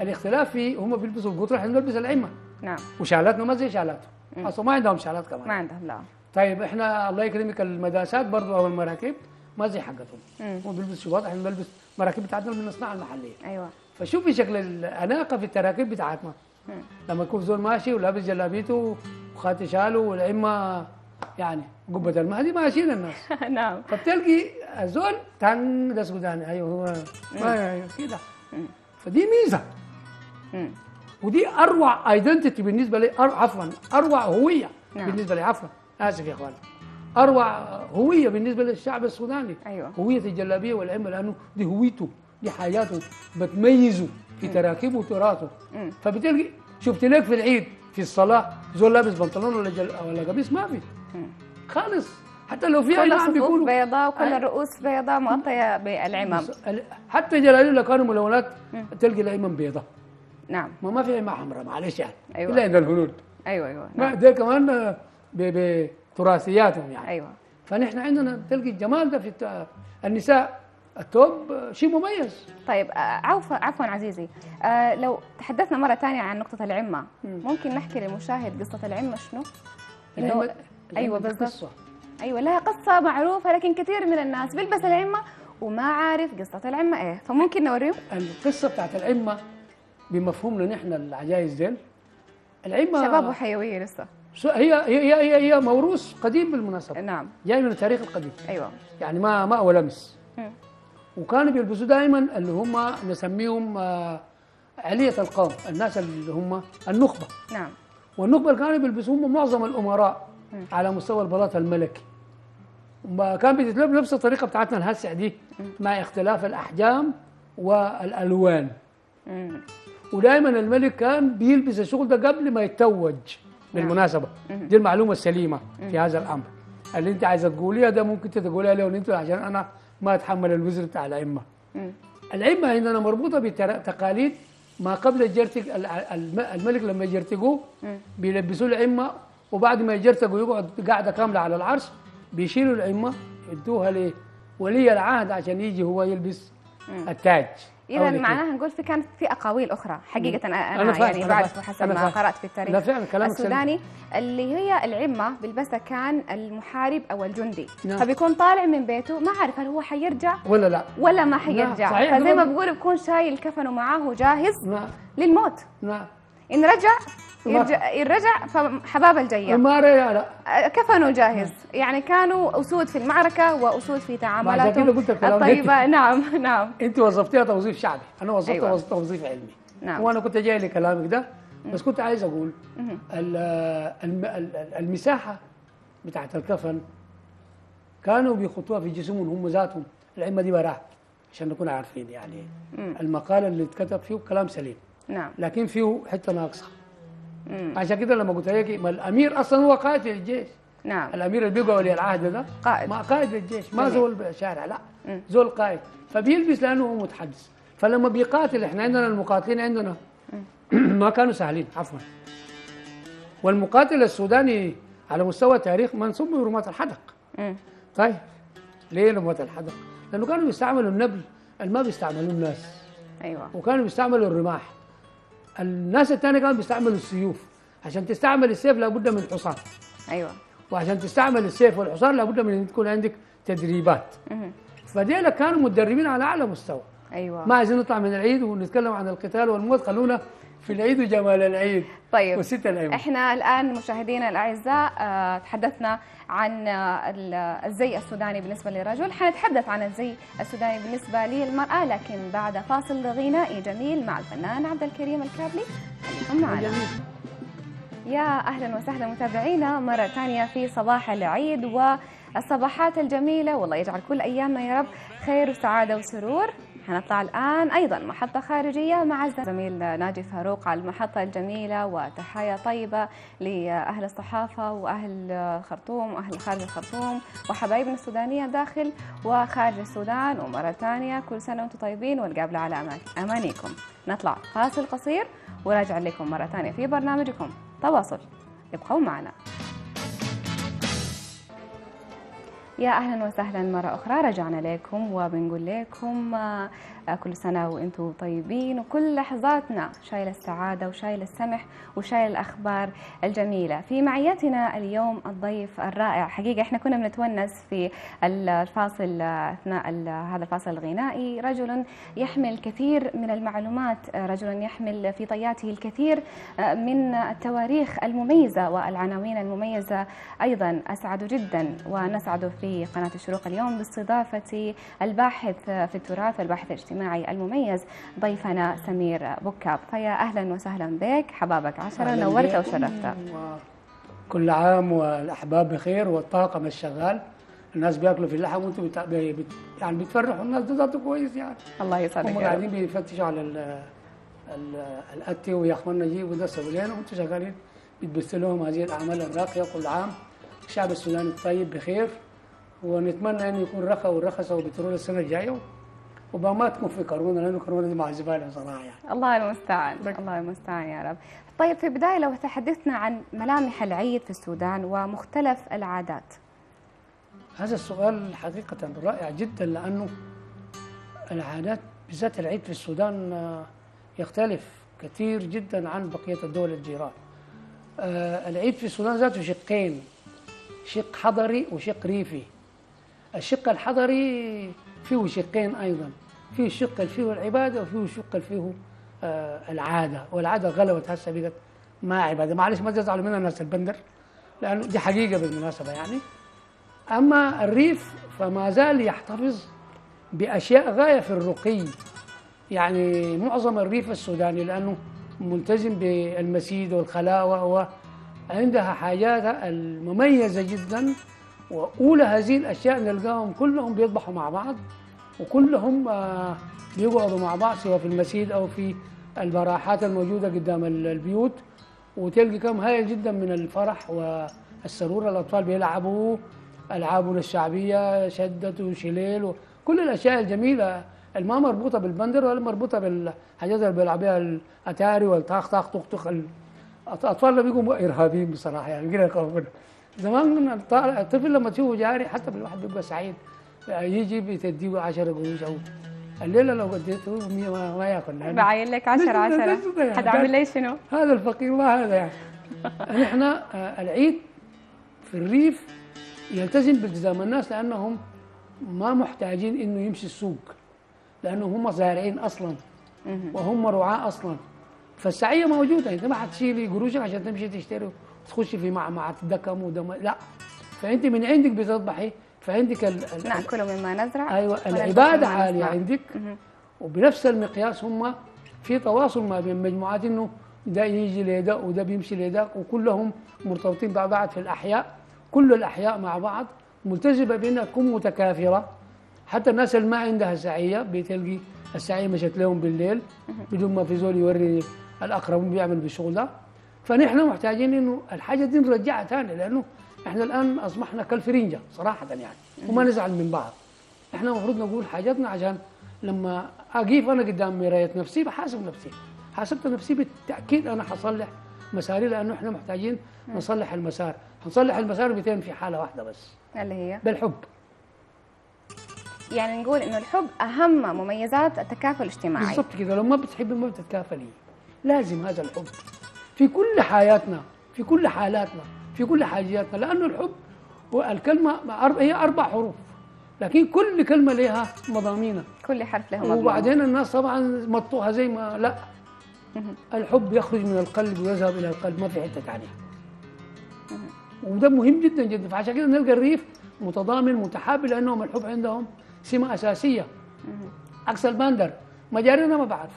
الاختلاف في هم بيلبسوا القطره إحنا بنلبس العمة. نعم. وشالاتنا ما زي شالاتهم أصلا ما عندهم شالات كمان. ما عندهم لا. طيب إحنا الله يكرمك المداسات برضو أو المراكب ما زي حقتهم. هم بيلبسوا شوات إحنا بنلبس مراكب بتاعتنا من الصناعة المحلية. أيوه. فشوفي شكل الأناقة في التراكيب بتاعتنا. مم. لما يكون زول ماشي ولابس جلابيته وخاتي شاله والعمة يعني قبة المهدي ماشيين الناس. نعم. فبتلقي الزول تان ده سوداني أيوه هو. ما- كده فدي ميزة. ودي أروع identity بالنسبة لي أر... عفوا أروع هوية نعم. بالنسبة لي عفوا. آسف يا إخوان. أروع هوية بالنسبة للشعب السوداني. أيوة. هوية الجلابية والعمه لأنه دي هويته دي حياته بتميزه في تراكيبه وتراثه. فبتلقي شفت لك في العيد في الصلاة زول لابس بنطلون ولا جل... ولا قميص؟ ما في. خالص. حتى لو في نعم بيكونوا بيضاء وكل. الرؤوس بيضاء مغطية بالعمام. ال- حتى جلالين لو كانوا ملونات تلقي العمام بيضاء نعم. ما ما في عمة حمراء معلش يعني. أيوة. إلا عند الهنود. أيوة ما نعم. ده كمان آه، بتراثياتهم يعني. أيوة. فنحن عندنا تلقي الجمال ده في النساء. الثوب آه، شيء مميز. طيب آه، عفوا عفوا عزيزي. آه لو تحدثنا مرة ثانية عن نقطة العمة. ممكن نحكي للمشاهد قصة العمة شنو؟ العمة- بالضبط. قصة. أيوة لها قصة معروفة لكن كثير من الناس بيلبس العمة وما عارف قصة العمة إيه. فممكن نوريهم؟ القصة بتاعت العمة بمفهومنا نحن العجائز ديل. العمة شباب وحيوية لسه. هي هي هي هي موروث قديم بالمناسبة. نعم. جاي من التاريخ القديم. أيوة. يعني ما ما أول أمس. وكانوا بيلبسوا دائما اللي هم نسميهم آه، علية القوم الناس اللي هم النخبة. نعم. والنخبة اللي كانوا بيلبسوهم معظم على مستوى البلاط الملكي. كان بتتلبس نفس الطريقة بتاعتنا الهسع دي مع اختلاف الأحجام والألوان. مم. ودائما الملك كان بيلبس الشغل ده قبل ما يتوج بالمناسبة دي المعلومة السليمة في هذا الأمر. اللي أنت عايزة تقوليها ده ممكن تقوليها لي أنت عشان أنا ما أتحمل الوزر بتاع الأئمة. مم. العمة عندنا مربوطة بتقاليد ما قبل الجرتق ال- الم- الملك لما يجرتقوه بيلبسوه العمة وبعد ما يجرتقوا يقعد قاعدة كاملة على العرش بيشيلوا العمة يدوها لولي العهد عشان يجي هو يلبس التاج. أو إذا الإكليل. معناها نقول في كانت في أقاويل أخرى. حقيقة أنا, أنا أنا فاهم، يعني بعرف حسب ما. قرأت في التاريخ. لا فعلا كلامك سليم. السوداني اللي هي العمة بيلبسها كان المحارب أو الجندي. نعم. فبيكون طالع من بيته ما عارف هل هو حيرجع ولا لا. ولا ما حيرجع. صحيح، فزي ما نعم. بقول بكون شايل كفنه معاه جاهز نعم. للموت. نعم. إن رجع يرجع, يرجع فحباب الجية ما رأي لا كفنه جاهز. يعني كانوا أسود في المعركة وأسود في تعاملاتهم. الطيبة. نعم نعم. أنت وظفتيها توظيف شعبي. أنا وظفتها أيوة. توظيف علمي. نعم. وأنا كنت جاي لكلامك ده بس كنت عايز أقول ال- الم- ال- المساحة بتاعت الكفن كانوا بيخطوها في جسمهم هم ذاتهم. العمه دي براء عشان نكون عارفين يعني المقال اللي اتكتب فيه كلام سليم. نعم. لكن فيه حتة ناقصة. عشان كده لما قلت لك ما الأمير أصلا هو قائد الجيش. نعم. الأمير اللي بيبقى ولي العهد ده؟ قائد. ما قائد للجيش ما. زول شارع لا. زول قائد. فبيلبس لأنه هو متحدث. فلما بيقاتل إحنا عندنا المقاتلين عندنا ما كانوا سهلين عفوا. والمقاتل السوداني على مستوى التاريخ منسوب برماة الحدق. مم. طيب. ليه رماة الحدق؟ لأنه كانوا بيستعملوا النبل اللي ما بيستعملوه الناس. أيوة. وكانوا بيستعملوا الرماح. الناس الثانية كانوا بيستعملوا السيوف. عشان تستعمل السيف لابد من حصان. أيوة. وعشان تستعمل السيف والحصان لابد من ان تكون عندك تدريبات. فديلا كانوا متدربين على أعلى مستوى. أيوة. ما عايزين نطلع من العيد ونتكلم عن القتال والموت. خلونا في العيد وجمال العيد. طيب والست الأيام إحنا الآن مشاهدينا الأعزاء آه، تحدثنا عن ال- الزي السوداني بالنسبة للرجل. حنتحدث عن الزي السوداني بالنسبة للمرأة لكن بعد فاصل غنائي جميل مع الفنان عبد الكريم الكابلي. خليكم معنا. يا أهلا وسهلا متابعينا مرة ثانية في صباح العيد والصباحات الجميلة والله يجعل كل أيامنا يا رب خير وسعادة وسرور. حنطلع الآن أيضا محطة خارجية مع الزميل ناجي فاروق على المحطة الجميلة وتحايا طيبة لأهل الصحافة وأهل الخرطوم وأهل خارج الخرطوم وحبايبنا السودانية داخل وخارج السودان ومرة ثانية كل سنة وأنتم طيبين والقابلة على أمان- أمانيكم. نطلع فاصل قصير وراجع لكم مرة ثانية في برنامجكم. تواصل. ابقوا معنا. يا أهلا وسهلا مرة أخرى. رجعنا لكم وبنقول لكم آه، كل سنة وأنتم طيبين وكل لحظاتنا شايلة السعادة وشايلة السمح وشايلة الأخبار الجميلة. في معيتنا اليوم الضيف الرائع. حقيقة إحنا كنا بنتونس في الفاصل ال- هذا الفاصل الغنائي. رجل يحمل كثير من المعلومات رجل يحمل في طياته الكثير آه، من التواريخ المميزة والعناوين المميزة. أيضا أسعد جدا ونسعد في قناة الشروق اليوم باستضافة الباحث في التراث والباحث الاجتماعي المميز ضيفنا سمير بكاب. فيا أهلا وسهلا بك. حبابك عشرة نورت وشرفت. كل عام والأحباب بخير والطاقم الشغال. الناس بياكلوا في اللحم وأنتم بت... بت... يعني بتفرحوا. الناس ده كويس يعني. الله هم يسعدك رب. قاعدين بيفتشوا على ال... ال... الأتي ويا اخوانا جيبوا ده سووا لنا وأنتم شغالين. بتبث لهم هذه الأعمال الراقية كل عام. الشعب السوداني الطيب بخير. ونتمنى أن يكون رخى ورخص وبترول السنة وما تكون في كورونا لأنه كورونا دي مع الزبالة صراحة يعني. الله المستعان الله المستعان يا رب. طيب في البداية لو تحدثنا عن ملامح العيد في السودان ومختلف العادات. هذا السؤال حقيقة رائع جدا لأنه العادات بالذات العيد في السودان آه، يختلف كثير جدا عن بقية الدول الجيران. آه، العيد في السودان ذاته شقين شق حضري وشق ريفي. الشق الحضري فيه شقين أيضا. الشق اللي فيه العبادة وفيه الشق اللي فيه آه، العادة. والعادة غلبت هسه بقت ما عبادة. معلش ما تزعلوا منها الناس البندر لأنه دي حقيقة بالمناسبة يعني. أما الريف فما زال يحتفظ بأشياء غاية في الرقي. يعني معظم الريف السوداني لأنه ملتزم بالمسيد والخلاوة وعندها حاجاتها المميزة جدا وأولى هذه الأشياء نلقاهم كلهم بيطبخوا مع بعض. وكلهم آه، بيقعدوا مع بعض سواء في المسيد أو في البراحات الموجودة قدام ال- البيوت. وتلقي كم هائل جدا من الفرح والسرور. الأطفال بيلعبوا ألعابنا الشعبية شدة وشليل وكل الأشياء الجميلة. الما مربوطة بالبندر ولا مربوطة بالحاجات اللي بيلعب بها الأتاري والطاخ طاخ طخ طخ ال- الأطفال بيقوموا إرهابيين بصراحة يعني كده زمان الط- الطفل لما تشوفه جاري حتى الواحد بيبقى سعيد. يجي بتديه 10 قروش أو الليلة لو اديته 100 ما, ما يأكل. لأنه بعين لك عشرة ده- ده- عشرة. ده- ده- حتعمل لي شنو؟ هذا الفقير ما هذا يعني. نحن آه، العيد في الريف يلتزم بالتزام الناس لأنهم ما محتاجين إنه يمشي السوق لأنه هم زارعين أصلا وهم رعاة أصلا. فالسعية موجودة أنت ما حتشيلي قروشك عشان تمشي تشتري وتخشي في معمعة دكم ودم لا. فأنت من عندك بتطبحي فعندك ال... ال- نأكل مما نزرع. أيوه العبادة عالية. عندك. وبنفس المقياس هم في تواصل ما بين مجموعات إنه ده يجي لده وده بيمشي لده وكلهم مرتبطين مع بعض في الأحياء. كل الأحياء مع بعض ملتزمة بأنها تكون متكافره حتى الناس اللي ما عندها سعية بتلقي السعية مشت لهم بالليل بدون ما في زول يوري الأقربون بيعمل بالشغل ده. فنحن محتاجين إنه الحاجة دي نرجعها ثاني لأنه إحنا الآن أصبحنا كالفرنجة صراحة يعني وما نزعل من بعض. إحنا المفروض نقول حاجاتنا عشان لما اقيف أنا قدام مراية نفسي بحاسب نفسي. حاسبت نفسي بالتأكيد أنا حصلح مساري لأنه إحنا محتاجين نصلح المسار. هنصلح المسار بتين في حالة واحدة بس. اللي هي؟ بالحب. يعني نقول إنه الحب أهم مميزات التكافل الاجتماعي. بالضبط كده لو ما بتحبي ما بتتكافلي. لازم هذا الحب. في كل حياتنا في كل حالاتنا في كل حاجاتنا لأنه الحب والكلمة أرب- هي أربع حروف لكن كل كلمة لها مضامينها. كل حرف له مضمون. وبعدين الناس طبعا مطوها زي ما لا. الحب يخرج من القلب ويذهب إلى القلب ما في حتة ثانية وده مهم جدا جدا. فعشان كده نلقى الريف متضامن متحاب لأنهم الحب عندهم سمة أساسية. عكس البندر مجاري أنا ما بعرف.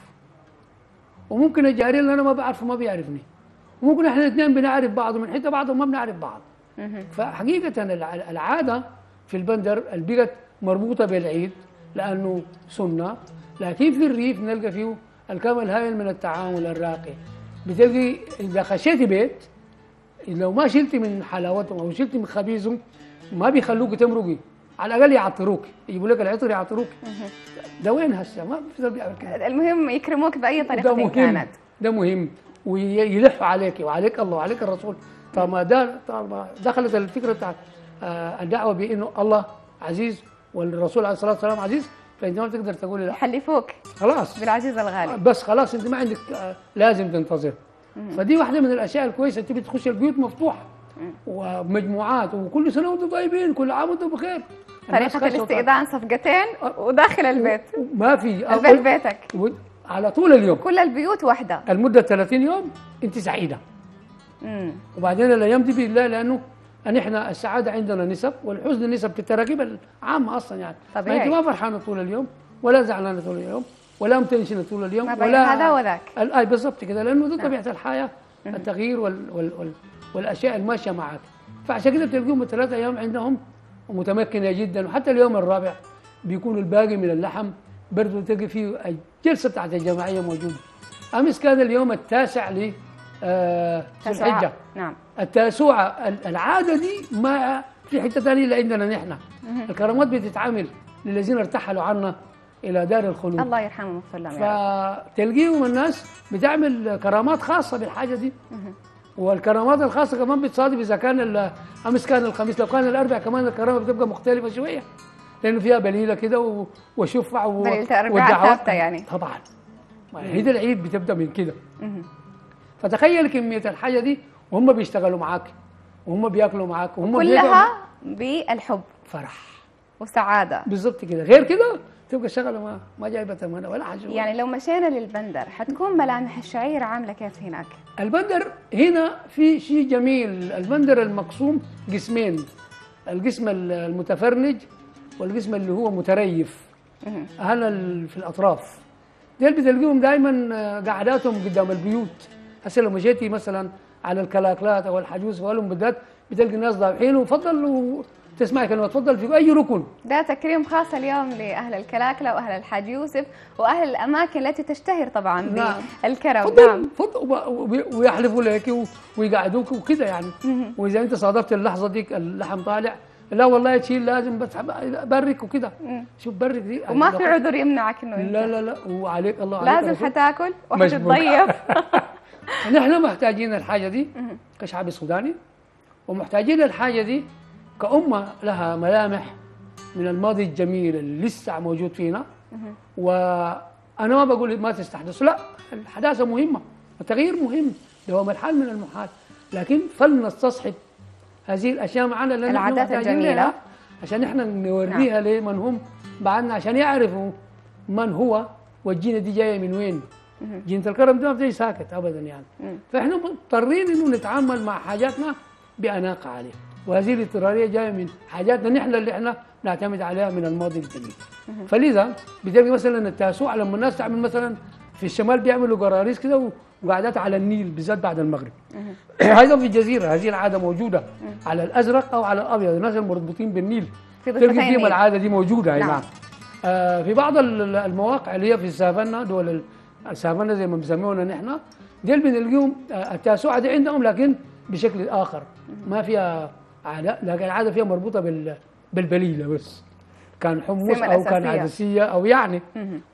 وممكن الجاري اللي أنا ما بعرفه ما بيعرفني. وممكن إحنا الاثنين بنعرف بعض ومن حتة بعض وما بنعرف بعض. فحقيقة الع- العادة في البندر اللي بقت مربوطة بالعيد لأنه سنة لكن في الريف نلقى فيه الكم الهائل من التعامل الراقي بتلقي إذا خشيتي بيت لو ما شلتي من حلاوتهم أو شلتي من خبيزهم ما بيخلوك تمرقي. على الأقل يعطروك يجيبوا لك العطر يعطروك. ده وين هسه؟ ما بيعمل كده. المهم يكرموك بأي ده طريقه مهم. كانت. ده مهم. ويلحوا عليك وعليك الله وعليك الرسول. طالما دخلت الفكرة بتاعت آه، الدعوة بإنه الله عزيز والرسول عليه الصلاة والسلام عزيز فإنت ما بتقدر تقولي لا. يحلفوك خلاص. بالعزيز الغالي. بس خلاص انت ما عندك آه، لازم تنتظر. فدي واحدة من الأشياء الكويسة انت بتخش البيوت مفتوحة ومجموعات وكل سنة وأنتم طيبين كل عام وأنتم بخير. طريقة الاستئذان صفقتين وداخل البيت. ما في. البيت بيتك. على طول اليوم. كل البيوت واحدة. المدة 30 يوم انت سعيدة. امم وبعدين الأيام دي بالله لأنه أن إحنا السعادة عندنا نسب والحزن نسب في التراكيب العامة أصلا يعني. طبيعي. أنت ما فرحانة طول اليوم ولا زعلانة طول اليوم ولا متنشنة طول اليوم ما ولا هذا وذاك. اي بالضبط كده لأنه دي طبيعة الحياة التغيير وال وال وال والأشياء الماشية معك. فعشان كده بتلقيهم الثلاث أيام عندهم متمكنة جدا. وحتى اليوم الرابع بيكون الباقي من اللحم. برضه تلقي فيه الجلسه بتاعت الجماعيه موجودة. أمس كان اليوم التاسع ل آه،. الحجة. نعم. التاسوعه ال- العادة دي ما في حتة ثانية إلا عندنا نحن. الكرامات بتتعمل للذين ارتحلوا عنا إلى دار الخلود. الله يرحمه ويغفر لهم. فتلقيهم الناس بتعمل كرامات خاصة بالحاجة دي. والكرامات الخاصة كمان بتصادف إذا كان أمس كان الخميس لو كان الأربع كمان الكرامة بتبقى مختلفة شوية. لأنه فيها بليلة كده وشفع و- بليلة الأربعاء والدعوات. ثابتة يعني. طبعا. عيد العيد بتبدأ من كده. فتخيل كمية الحاجة دي وهم بيشتغلوا معاك وهم بياكلوا معاك وهم كلها بالحب فرح. وسعادة. بالضبط كده. غير كده تبقى شغلة ما ما جايبة ثمنها ولا حاجة يعني لو مشينا للبندر حتكون ملامح الشعير عاملة كيف هناك؟ البندر هنا في شيء جميل. البندر المقسوم قسمين. القسم المتفرنج والقسم اللي هو متريف. هنا في الأطراف. ديل بتلقيهم دائما قعداتهم قدام البيوت. هسه لو مشيتي مثلا على الكلاكلات أو الحجوز وهم بالذات بتلقي الناس ضابحين وفضل وتسمعي كلمة تفضل في أي ركن. ده تكريم خاص اليوم لأهل الكلاكلة وأهل الحاج يوسف وأهل الأماكن التي تشتهر طبعا نعم. بالكرم. فضل نعم. فضل ويحلفوا لك ويقعدوك وكده يعني. وإذا أنت صادفت اللحظة ديك اللحم طالع لا والله تشيل لازم بس برك وكده. شوف برك دي. وما في عذر يمنعك أنت لا لا لا. وعليك الله عليك لازم. حتاكل. وحتتضيف نحن محتاجين الحاجة دي كشعب سوداني ومحتاجين الحاجة دي كأمة لها ملامح من الماضي الجميل اللي لسه موجود فينا. وأنا ما بقول ما تستحدثوا لا الحداثة مهمة التغيير مهم دوام الحال من المحال. لكن فلنستصحب هذه الأشياء معنا لأن العادات. لها عشان إحنا نوريها لمن هم بعدنا عشان يعرفوا من هو والجينه دي جاية من وين. جينة الكرم ده ما بتجي ساكت ابدا يعني. فإحنا مضطرين إنه نتعامل مع حاجاتنا باناقه عليه وهذه الإضطرارية جاية من حاجاتنا نحن اللي إحنا نعتمد عليها من الماضي الجميل فلذا بتلقي مثلا التاسوع لما الناس تعمل مثلا في الشمال بيعملوا قراريس كده وقعدات على النيل بالذات بعد المغرب. هذا في الجزيرة هذه العادة موجودة. على الأزرق أو على الأبيض الناس المربوطين بالنيل. ضفتين فيهم. العادة دي موجودة نعم. نعم. آه في بعض ال- المواقع اللي هي في السافانا دول ال- السافانا زي ما بيسمونا نحن ديل بنلقيهم آه، التاسوعة دي عندهم لكن بشكل آخر. ما فيها عاده لكن العادة فيها مربوطة بال بالبليلة بس. كان حمص أو كان. عدسية أو يعني.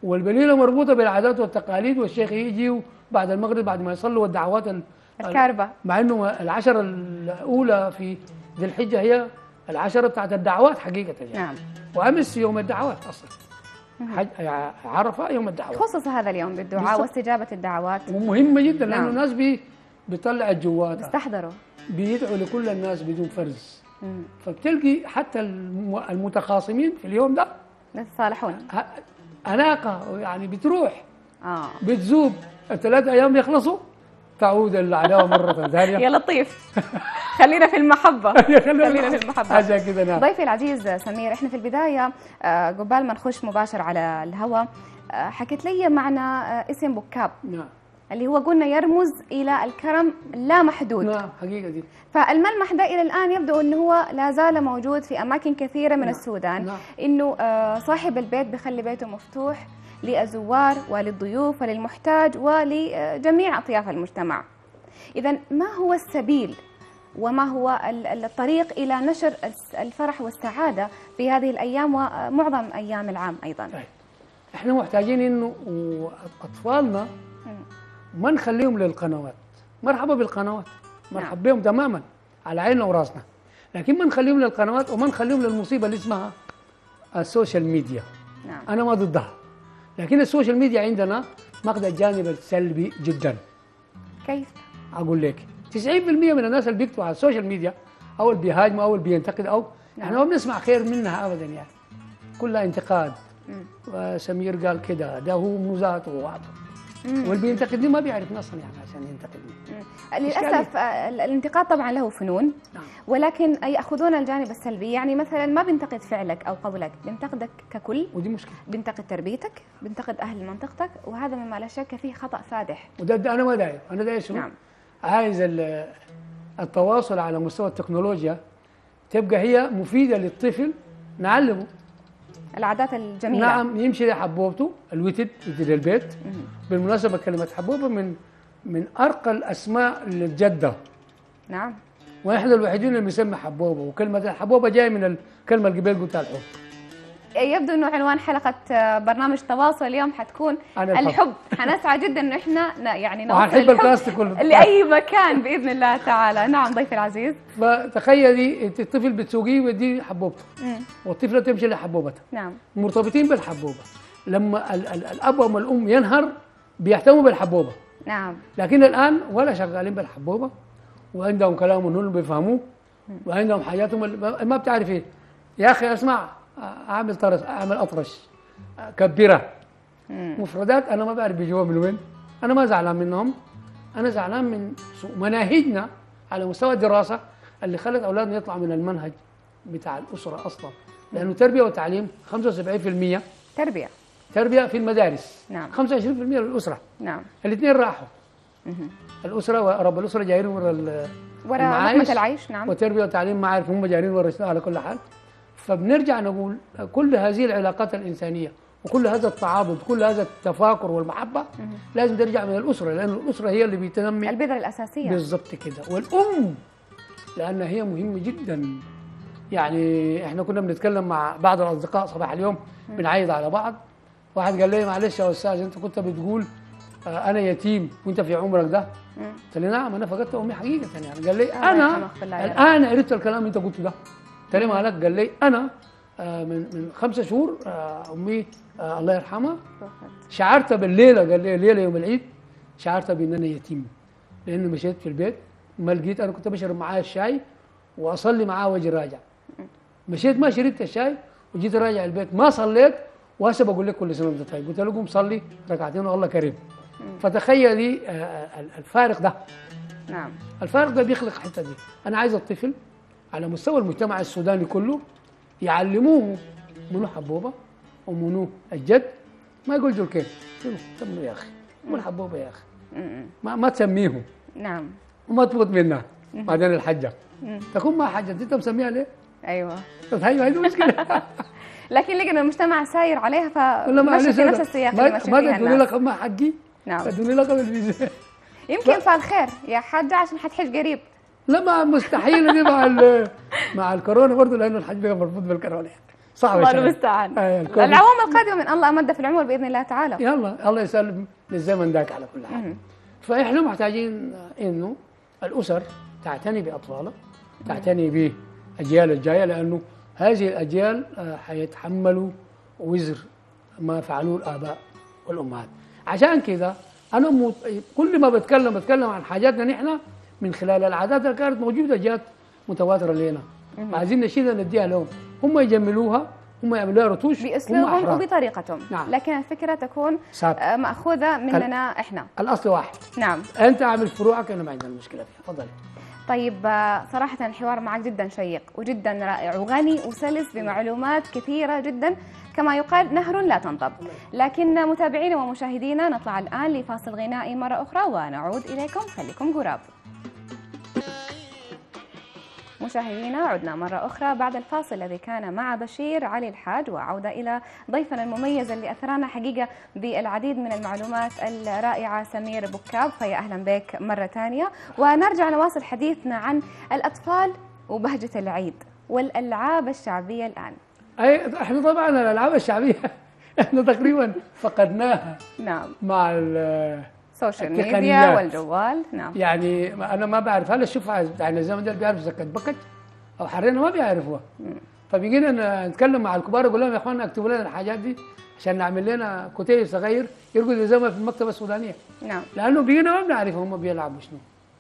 والبليله مربوطة بالعادات والتقاليد والشيخ يجي بعد المغرب بعد ما يصلوا والدعوات ال- الكاربة مع إنه العشرة الأولى في ذي الحجة هي العشرة بتاعت الدعوات حقيقة يعني. نعم. وأمس يوم الدعوات أصلا. حج عرفة يوم الدعوات. خصص هذا اليوم بالدعاء. واستجابة الدعوات. ومهمة جدا لأنه نعم. الناس بي بيطلع الجوات استحضروا. بيدعوا لكل الناس بدون فرز. مم. فبتلقي حتى الم- المتخاصمين في اليوم ده نتصالحون أناقة يعني بتروح. آه. بتذوب. الثلاث أيام يخلصوا تعود العداوة مرة ثانية. يا لطيف. خلينا في المحبة. خلينا في المحبة. عشان كده نعم. ضيفي العزيز سمير إحنا في البداية آه، قبال ما نخش مباشر على الهواء آه، حكيت لي معنى آه، اسم بكاب. نعم. اللي هو قلنا يرمز إلى الكرم لا محدود نعم حقيقة دي. فالملمح ده إلى الآن يبدو أنه هو لا زال موجود في أماكن كثيرة من نعم. السودان. نعم. أنه آه، صاحب البيت بيخلي بيته مفتوح للزوار وللضيوف وللمحتاج ولجميع أطياف المجتمع. إذا ما هو السبيل وما هو ال- ال- الطريق إلى نشر الفرح والسعادة في هذه الأيام ومعظم أيام العام أيضا؟ طيب إحنا محتاجين إنه أطفالنا ما نخليهم للقنوات. مرحبا بالقنوات. مرحبا بهم تماما على عيننا وراسنا. لكن ما نخليهم للقنوات وما نخليهم للمصيبة اللي اسمها السوشيال ميديا. نعم. أنا ما ضدها. لكن السوشيال ميديا عندنا ماخذ الجانب السلبي جدا. كيف؟ أقول لك 90% من الناس اللي بيكتبوا على السوشيال ميديا أو اللي بيهاجموا أو اللي بينتقد أو إحنا ما بنسمع خير منها ابدا يعني. كلها انتقاد. وسمير قال كده ده هو مو ذاته واللي بينتقدني ما بيعرف نصا يعني عشان ينتقدني. للأسف آه، ال- الانتقاد طبعا له فنون نعم. ولكن يأخذون الجانب السلبي. يعني مثلا ما بينتقد فعلك أو قولك بينتقدك ككل. ودي مشكلة. بينتقد تربيتك بينتقد أهل منطقتك وهذا مما لا شك فيه خطأ فادح وده ده أنا ما داير أنا داير شنو؟ نعم. عايز ال- التواصل على مستوى التكنولوجيا تبقى هي مفيدة للطفل نعلمه. العادات الجميلة. نعم يمشي لحبوبته الوتد وتد البيت. بالمناسبة كلمة حبوبة من من أرقى الأسماء للجدة. نعم. وإحنا الوحيدين اللي بنسمي حبوبة وكلمة الحبوبة جاية من الكلمة اللي قبل قلتها الحب. يبدو إنه عنوان حلقة آه، برنامج تواصل اليوم حتكون الحب. الحب. حنسعى جدا إنه إحنا يعني نوصل الكاست كله لأي مكان بإذن الله تعالى. نعم ضيفي العزيز. فتخيلي أنت الطفل بتسوقيه ويديه حبوبته. والطفلة تمشي لحبوبتها. نعم. مرتبطين بالحبوبة. لما ال ال الأب والام ينهر بيهتموا بالحبوبة. نعم. لكن الآن ولا شغالين بالحبوبة وعندهم كلام هم بيفهموه وعندهم اللي ما بتعرف إيه يا أخي اسمع اعمل طرس اعمل أطرش كبيرة. مم. مفردات أنا ما بعرف بيجوها من وين. أنا ما زعلان منهم. أنا زعلان من سوء مناهجنا على مستوى الدراسة اللي خلت أولادنا يطلعوا من المنهج بتاع الأسرة أصلا. لأنه تربية وتعليم 75% تربية. تربية في المدارس. نعم. 25% للأسرة. نعم. الاثنين راحوا. مهم. الأسرة ورب الأسرة جايين ورا المعايش لقمه العيش نعم. وتربية وتعليم ما عارف هم جايين ورا على كل حال. فبنرجع نقول كل هذه العلاقات الإنسانية وكل هذا التعاضد كل هذا التفاكر والمحبة لازم ترجع من الأسرة لأن الأسرة هي اللي بتنمي البذرة الأساسية. بالضبط كده. والأم لأن هي مهمة جدا. يعني إحنا كنا بنتكلم مع بعض الأصدقاء صباح اليوم بنعيد على بعض. واحد قال لي معلش يا أستاذ أنت كنت بتقول آه، أنا يتيم وأنت في عمرك ده. قلت له نعم أنا فقدت أمي حقيقة يعني. قال لي أنا. الآن عرفت الكلام اللي أنت قلته ده. له مالك قال لي أنا آه، من من خمسة شهور آه، أمي آه، الله يرحمها شعرت بالليلة قال لي الليلة يوم العيد شعرت بان أنا يتيم لأنه مشيت في البيت ما لقيت أنا كنت بشرب معاه الشاي وأصلي معاه وأجي راجع. مشيت ما شربت الشاي وجيت راجع البيت ما صليت وهسه بقول لك كل سنة وأنت طيب. قلت له قوم صلي ركعتين والله كريم. فتخيلي الفارق ده. نعم. الفارق ده بيخلق الحته دي. أنا عايز الطفل على مستوى المجتمع السوداني كله يعلموه منو حبوبة ومنو الجد. ما يقول جركين سموا يا أخي مو الحبوبه يا أخي. ما, ما تسميهم. نعم. وما تفوت منها بعدين الحجة. تكون ما حجة أنت مسميها ليه؟ أيوه. هي هي مشكلة. لكن لقينا المجتمع ساير عليها معلش في نفس السياق اللي ما ماشي فيها الناس لك ما حقي؟ نعم. تدوني لك يمكن فالخير يا حاجة عشان حتحج قريب. لا ما مستحيل دي مع مع الكورونا برضه لأنه الحج بقى مربوط بالكورونا صعب الله. المستعان آه، الكوفيد. العوام القادمة من الله أمد في العمر بإذن الله تعالى يلا الله يسلم للزمن ذاك على كل حال فإحنا محتاجين إنه الأسر تعتني باطفالها تعتني بأجيال الجاية لأنه هذه الأجيال آه، حيتحملوا وزر ما فعلوه الآباء والأمهات عشان كذا أنا. كل ما بتكلم بتكلم عن حاجاتنا نحن من خلال العادات اللي كانت موجودة جات متواترة لنا. عايزين نشيلها نديها لهم. هم يجملوها هم يعملوها رتوش هم باسلوبهم. وبطريقتهم. نعم. لكن الفكرة تكون ثابت. آه، مأخوذة مننا إحنا. الأصل واحد. نعم. أنت أعمل فروعك أنا ما عندنا مشكله فيها. تفضل. طيب آه، صراحة الحوار معك جدا شيق وجدا رائع وغني وسلس بمعلومات كثيرة جدا. كما يقال نهر لا تنضب لكن متابعينا ومشاهدينا نطلع الآن لفاصل غنائي مرة أخرى ونعود إليكم. خليكم قراب مشاهدينا عدنا مرة أخرى بعد الفاصل الذي كان مع بشير علي الحاج وعودة إلى ضيفنا المميز اللي أثرانا حقيقة بالعديد من المعلومات الرائعة سمير بكاب. فيا أهلا بك مرة ثانية. ونرجع نواصل حديثنا عن الأطفال وبهجة العيد والألعاب الشعبية الآن. أي إحنا طبعا الألعاب الشعبية إحنا تقريبا فقدناها نعم. مع ال- سوشيال ميديا. والجوال. نعم. يعني أنا ما بعرف هل الشفعة بتاع الزمن ده بيعرف سكت بكت أو حرينا ما بيعرفوها. فبيجينا نتكلم مع الكبار نقول لهم يا اخوانا اكتبوا لنا الحاجات دي عشان نعمل لنا كتيب صغير يرقد الزمن في المكتبة السودانية. نعم. لأنه بيجينا ما بنعرف هم بيلعبوا شنو.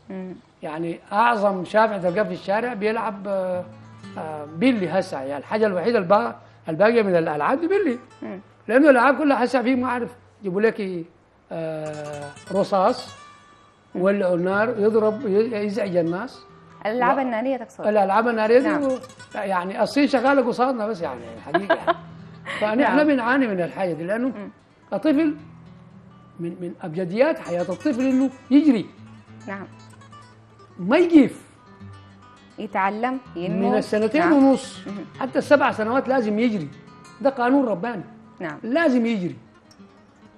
مم. يعني أعظم شافع تلقاه في الشارع بيلعب آه، آه، بيلي هسه. يعني الحاجة الوحيدة البا- الباقية من الألعاب دي بيلي. لأنه الألعاب كلها هسه في ما أعرف. يجيبوا لك رصاص ولعوا النار يضرب يزعج الناس. الألعاب النارية تقصد؟ الألعاب النارية دي نعم. يعني الصين شغالة قصادنا بس يعني الحقيقة يعني. فنحن نعم. بنعاني من الحاجة دي لأنه الطفل من من أبجديات حياة الطفل إنه يجري. نعم. ما يجيف يتعلم ينمو. من السنتين نعم. ونص. حتى السبع سنوات لازم يجري. ده قانون رباني. نعم. لازم يجري.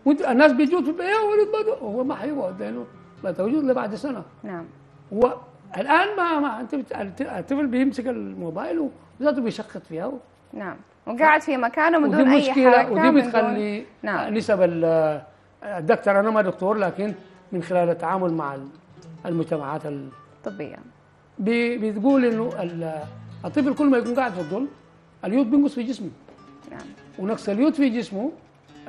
الناس بيجوا في بدو هو ما حيقعد لأنه لا توجد إلا بعد سنة. نعم. هو الآن ما ما الت- الطفل بيمسك الموبايل وذاته بيشخط فيها نعم. وقاعد في مكانه من دون أي مشكلة حركة ودي دون- بتخلي نعم. نسب ال- الدكتور أنا ما دكتور لكن من خلال التعامل مع المجتمعات ال- طبيا بي- بتقول إنه ال- الطفل كل ما يكون قاعد في الظل اليود بينقص في جسمه. نعم. ونقص اليود في جسمه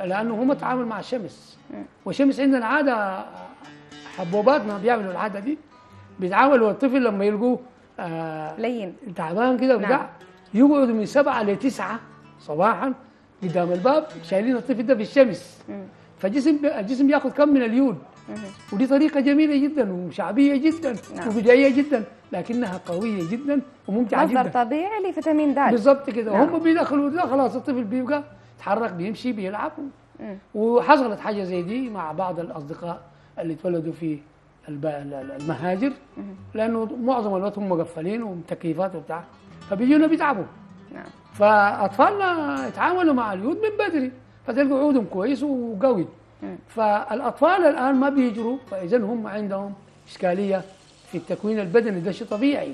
لأنه هو متعامل مع الشمس والشمس عندنا عادة حبوباتنا بيعملوا العادة دي بيتعاملوا الطفل لما يلقوه آه لين. تعبان كده وبتاع نعم. يقعدوا من سبعة لتسعة صباحا قدام الباب شايلين الطفل ده في الشمس فالجسم الجسم ياخذ كم من اليود ودي طريقة جميلة جدا وشعبية جدا نعم. وبدائية جدا لكنها قوية جدا وممتعة مصدر جدا. طبيعي لفيتامين د. بالضبط كده. نعم. هم بيدخلوا ده خلاص الطفل بيبقى يتحرك بيمشي بيلعب. وحصلت حاجة زي دي مع بعض الأصدقاء اللي اتولدوا في المهاجر لأنه معظم الوقت هم مقفلين وتكييفات وبتاع. فبيجونا بيتعبوا. نعم. فأطفالنا يتعاملوا مع اليود من بدري. فتلقوا عودهم كويس وقوي. فالأطفال الآن ما بيجروا فإذا هم عندهم إشكالية في التكوين البدني. ده شيء طبيعي.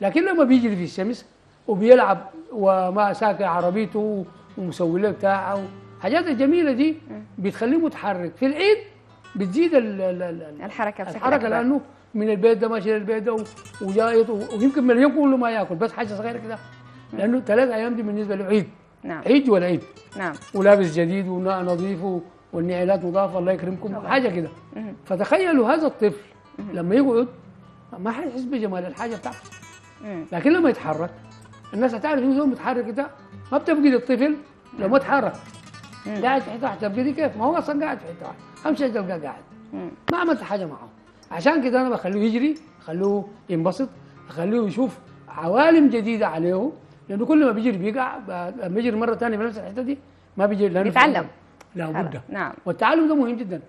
لكن لما بيجري في الشمس وبيلعب وما ساكن عربيته ومسوي له بتاعه الحاجات الجميله دي بتخليه متحرك. في العيد بتزيد ال- ال- ال- الحركة بشكل الحركة. لأنه من البيت ده ماشي للبيت ده وجايط ويمكن من اليوم كله ما ياكل بس حاجة صغيرة كده. لأنه ثلاث أيام دي بالنسبة له عيد نعم. عيد ولا عيد؟ نعم. ولابس جديد ونظيف و- والنعالات نظافة الله يكرمكم حاجة كده. فتخيلوا هذا الطفل لما يقعد ما حيحس بجمال الحاجة بتاعته. لكن لما يتحرك الناس هتعرف إنه متحرك ده ما بتفقد الطفل لو ما تحرك. قاعد في حتة واحدة تفقدي كيف؟ ما هو أصلا قاعد في حتة واحدة امشي تلقاه قاعد. ما عملت حاجة معه. عشان كده أنا بخليه يجري اخليه ينبسط اخليه يشوف عوالم جديدة عليه. لأنه كل ما بيجري بيقع لما يجري مرة ثانية بنفس الحتة دي ما بيجي لأنه بيتعلم. لا بد. نعم. والتعلم ده مهم جدا.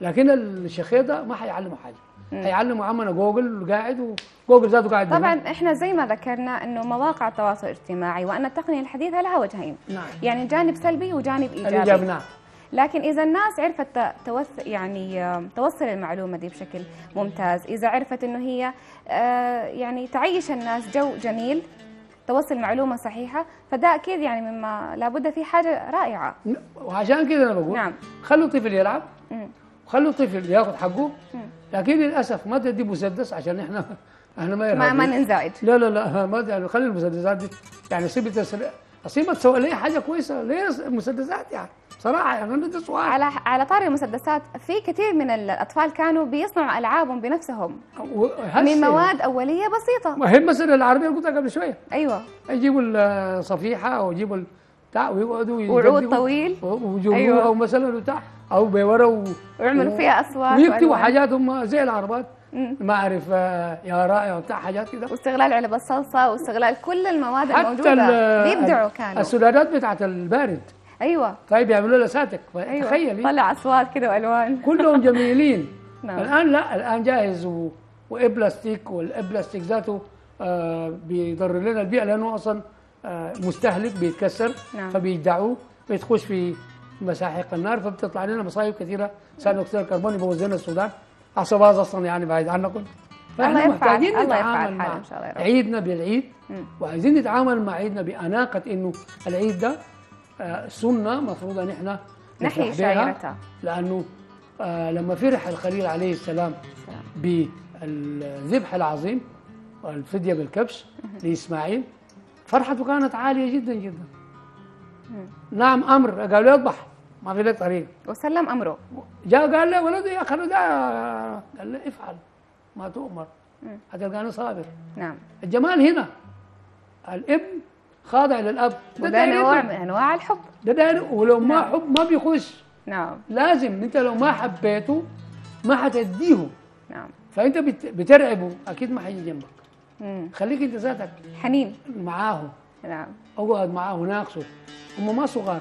لكن الشيخ ده ما حيعلمه حاجة. حيعلمه عمنا جوجل قاعد وجوجل ذاته قاعد طبعا هناك. إحنا زي ما ذكرنا إنه مواقع التواصل الاجتماعي وأن التقنية الحديثة لها وجهين نعم. يعني جانب سلبي وجانب إيجابي نعم لكن إذا الناس عرفت توث يعني توصل المعلومة دي بشكل ممتاز إذا عرفت إنه هي آه، يعني تعيش الناس جو جميل توصل معلومة صحيحة فده أكيد يعني مما لابد في حاجة رائعة وعشان كده أنا بقول نعم. خلوا الطفل يلعب مم. وخلوا الطفل ياخذ حقه لكن للأسف ما تدي مسدس عشان إحنا إحنا ما ما. ما ننزعج. لا لا لا ما يعني خلي المسدسات دي. يعني سيب. اصيب تسوي لي حاجة كويسة؟ ليه مسدسات يعني؟ صراحة يعني أنا ده سؤال على على طاري المسدسات في كثير من الأطفال كانوا بيصنعوا ألعابهم بنفسهم. من مواد أولية بسيطة. ما هي مثلا العربية قلتها قبل شوية. أيوه. يجيبوا الصفيحه أو يجيبوا بتاع ويقعدوا وعود طويل. وجمهور أيوة. أو مثلا بتاع أو بورا و... ويعملوا فيها أصوات ويكتبوا. حاجات هم زي العربات. ما أعرف آه، يا رائع وبتاع حاجات كده. واستغلال علب الصلصة واستغلال كل المواد حتى الموجودة. ال- بيبدعوا كانوا. السدادات بتاعت البارد. أيوه. طيب يعملوا لها ساتك. أيوه. تخيلي. طلع أصوات كده وألوان. كلهم جميلين. نعم. الآن لا الآن جاهز و... وابلاستيك والابلاستيك ذاته آه بيضر لنا البيئة لأنه أصلا آه مستهلك بيتكسر. نعم. فبيدعوه. بتخش في مساحق النار فبتطلع لنا مصايب كثيرة ثاني أكسيد الكربون يبوظ لنا السودان عصباز أصلا يعني بعيد عنكم فإحنا الله محتاجين الله يرفع نتعامل الحال مع إن شاء الله يا رب. عيدنا بالعيد. وعايزين نتعامل مع عيدنا بأناقة إنه العيد ده آه، سنة مفروض أن إحنا نحيي شعيرتها. لأنه آه لما فرح الخليل عليه السلام بالذبح العظيم والفدية بالكبش لإسماعيل فرحته كانت عالية جدا جدا نعم أمر. قال له اذبح ما في لك طريق. وسلم أمره. جاء قال له ولدي يا خلو ده. قال له افعل ما تؤمر. هتلقاني صابر. نعم. الجمال هنا. الابن خاضع للأب. ده وده داير نوع. من أنواع الحب. ده داير. ولو ما نعم. حب ما بيخش. نعم. لازم إنت لو ما حبيته ما حتديه. نعم. فإنت بت- بترعبه. أكيد ما حيجي جنبك. خليك أنت ذاتك. حنين. معاه. نعم. أقعد معاه ناقصه هم ما صغار.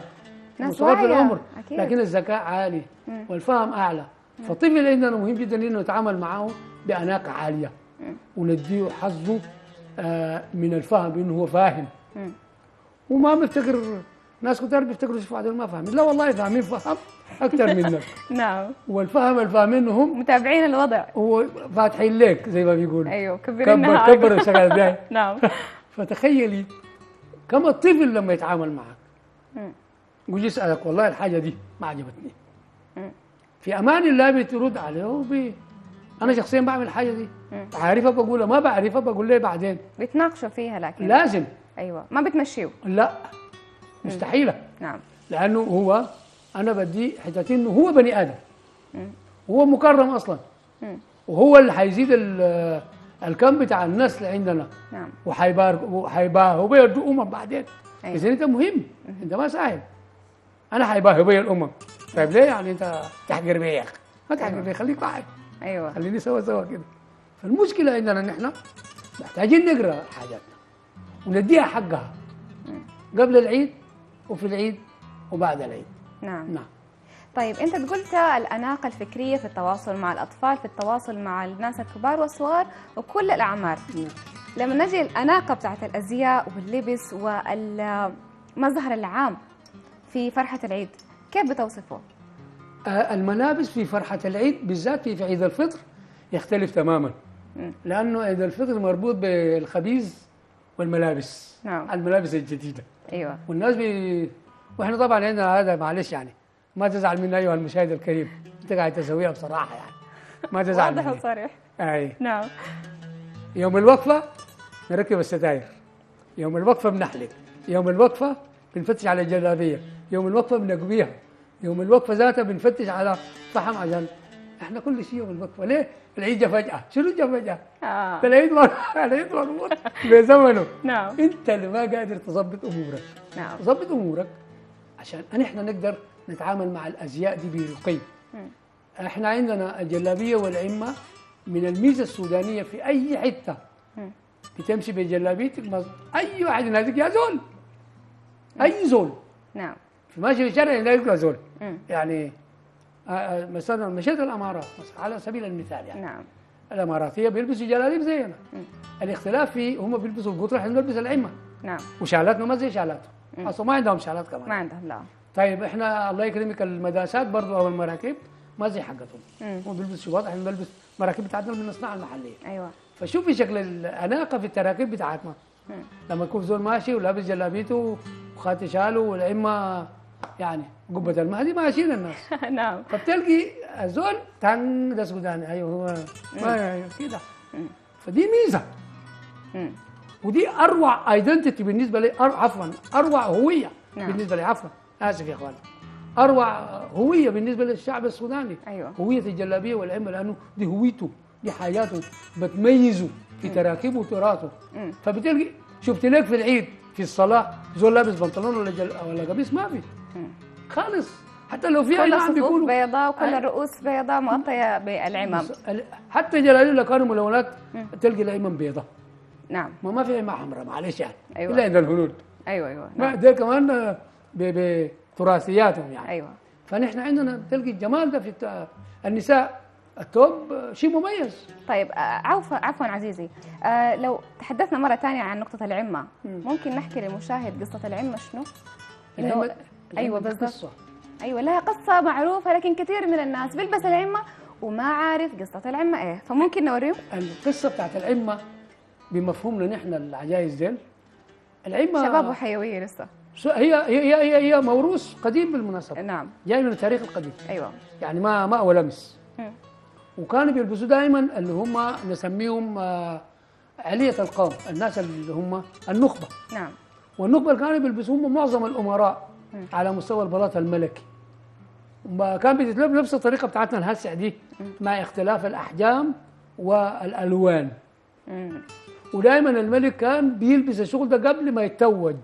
هم ناس صغار في العمر أكيد. لكن الذكاء عالي مم. والفهم أعلى. فالطفل عندنا مهم جدا إنه نتعامل معاه باناقه عالية. ونديه حظه آه، من الفهم إنه هو فاهم. مم. وما بيفتكر ناس كتار بيفتكروا شوفوا هذول ما فاهمين. لا والله فاهمين فهم أكثر منك. نعم. والفهم الفاهمين هم متابعين الوضع. هو فاتحين لك زي ما بيقولوا. أيوه كبر كبر الشغل ده نعم. فتخيلي كم الطفل لما يتعامل معك. مم. ويجي يسألك والله الحاجة دي ما عجبتني. في أمان الله بترد عليه وبي أنا شخصيا بعمل الحاجة دي. عارفها بقولها ما بعرفها بقول ليه بعدين؟ بيتناقشوا فيها لكن لازم. أيوه. ما بتمشيوا. لا. مستحيلة. نعم. لأنه هو أنا بدي حتة إنه هو بني آدم. هو مكرم أصلا. وهو اللي حيزيد ال- الكم بتاع النسل عندنا. نعم. وحيباهوا بيه الامم بعدين. أيوة. اذا أنت مهم. أنت ما سهل أنا حيباهوا بيه الامم طيب ليه يعني أنت تحقر بيه يا أخي؟ ما تحقر أيوة. بيه خليك معي أيوه. خليني سوا سوا كده. فالمشكلة عندنا نحن محتاجين نقرأ حاجاتنا. ونديها حقها. قبل العيد وفي العيد وبعد العيد. نعم. نعم. طيب أنت قلت الأناقة الفكرية في التواصل مع الأطفال في التواصل مع الناس الكبار والصغار وكل الأعمار. لما نجي الأناقة بتاعت الأزياء واللبس والمظهر العام في فرحة العيد كيف بتوصفه آه، الملابس في فرحة العيد بالذات في عيد الفطر يختلف تماما مم. لأنه عيد الفطر مربوط بالخبيز والملابس نعم. الملابس الجديدة أيوه والناس بي... وإحنا طبعا عندنا هذا معلش يعني ما تزعل مني أيها المشاهد الكريم. انت قاعد تسويها بصراحة يعني. ما تزعل واضح وصريح. أي. نعم. يوم الوقفة نركب الستاير. يوم الوقفة بنحلق. يوم الوقفة بنفتش على الجلابية. يوم الوقفة بنقويها يوم الوقفة ذاتها بنفتش على فحم عشان إحنا كل شيء يوم الوقفة. ليه؟ العيد جا فجأة. شنو جا فجأة؟ آه. العيد مر... العيد مربوط بزمنه نعم. أنت اللي ما قادر تظبط أمورك. نعم. ظبط أمورك عشان ان إحنا نقدر نتعامل مع الأزياء دي برقي. إحنا عندنا الجلابية والعمة من الميزة السودانية في أي حتة. بتمشي بجلابيتك مز- أي واحد يناديك يا زول. أي زول. نعم. ماشي في الشارع يناديك يا زول. يعني آه، آه، مثلا مشيت الأمارات مثلا على سبيل المثال يعني. نعم. الاماراتيه بيلبسوا جلاليب زينا. الاختلاف في هم بيلبسوا القطره إحنا بنلبس العمة. نعم. وشالاتنا ما زي شالاتهم. أصلا ما عندهم شالات كمان. ما عندهم لا. طيب إحنا الله يكرمك المداسات برضو أو المراكب ما زي حقتهم. هم بيلبسوا شواط إحنا بنلبس مراكب بتاعتنا من الصناعه المحلية. أيوه. فشوفي شكل الأناقة في التراكيب بتاعتنا. مم. لما يكون زول ماشي ولابس جلابيته وخاتي شاله والأئمة يعني قبة المهدي ماشيين الناس. نعم. فبتلقي الزول تان ده سوداني أيوه هو ما أيوة كده فدي ميزة. مم. ودي أروع ايدنتيتي بالنسبة لي أر... عفوا أروع هوية نعم. بالنسبة لي عفوا. آسف يا إخوان. أروع هوية بالنسبة للشعب السوداني. أيوة. هوية الجلابية والعمه لأنه دي هويته دي حياته بتميزه في تراكيبه وتراثه. فبتلقي شفت لك في العيد في الصلاة زول لابس بنطلون ولا جل... ولا قميص؟ ما في. خالص. حتى لو في اي نعم بيكونوا بيضاء وكل الرؤوس بيضاء مغطية بالعمام. ال- حتى جلالين اللي كانوا ملونات تلقي الأيمن بيضة نعم. ما ما في أيمن حمراء معلش يعني. أيوة. إلا عند الهنود. أيوه أيوه. نعم. ده كمان آه، بتراثياتهم يعني. أيوه. فنحن عندنا تلقي الجمال ده في النساء. الثوب آه، شيء مميز. طيب عفوا عفوا عزيزي. آه لو تحدثنا مرة ثانية عن نقطة العمة ممكن نحكي للمشاهد قصة العمة شنو؟ العمة- أيوه بالضبط. أيوه لها قصة معروفة لكن كثير من الناس بيلبس العمة وما عارف قصة العمة إيه. فممكن نوريه القصة بتاعت العمة بمفهومنا نحن العجائز ديل. العمة شباب وحيوية لسه. هي هي هي هي موروث قديم بالمناسبة. نعم. جاي من التاريخ القديم. أيوه. يعني ما ما مم. وكانوا بيلبسوا دائما اللي هم نسميهم آه، علية القوم الناس اللي هم النخبة. نعم. والنخبة اللي كانوا بيلبسوهم معظم الأمراء على مستوى البلاط الملكي. كان بيتلبس نفس الطريقة بتاعتنا الهسع دي مع اختلاف الأحجام والألوان. مم. ودائما الملك كان بيلبس الشغل ده قبل ما يتوج.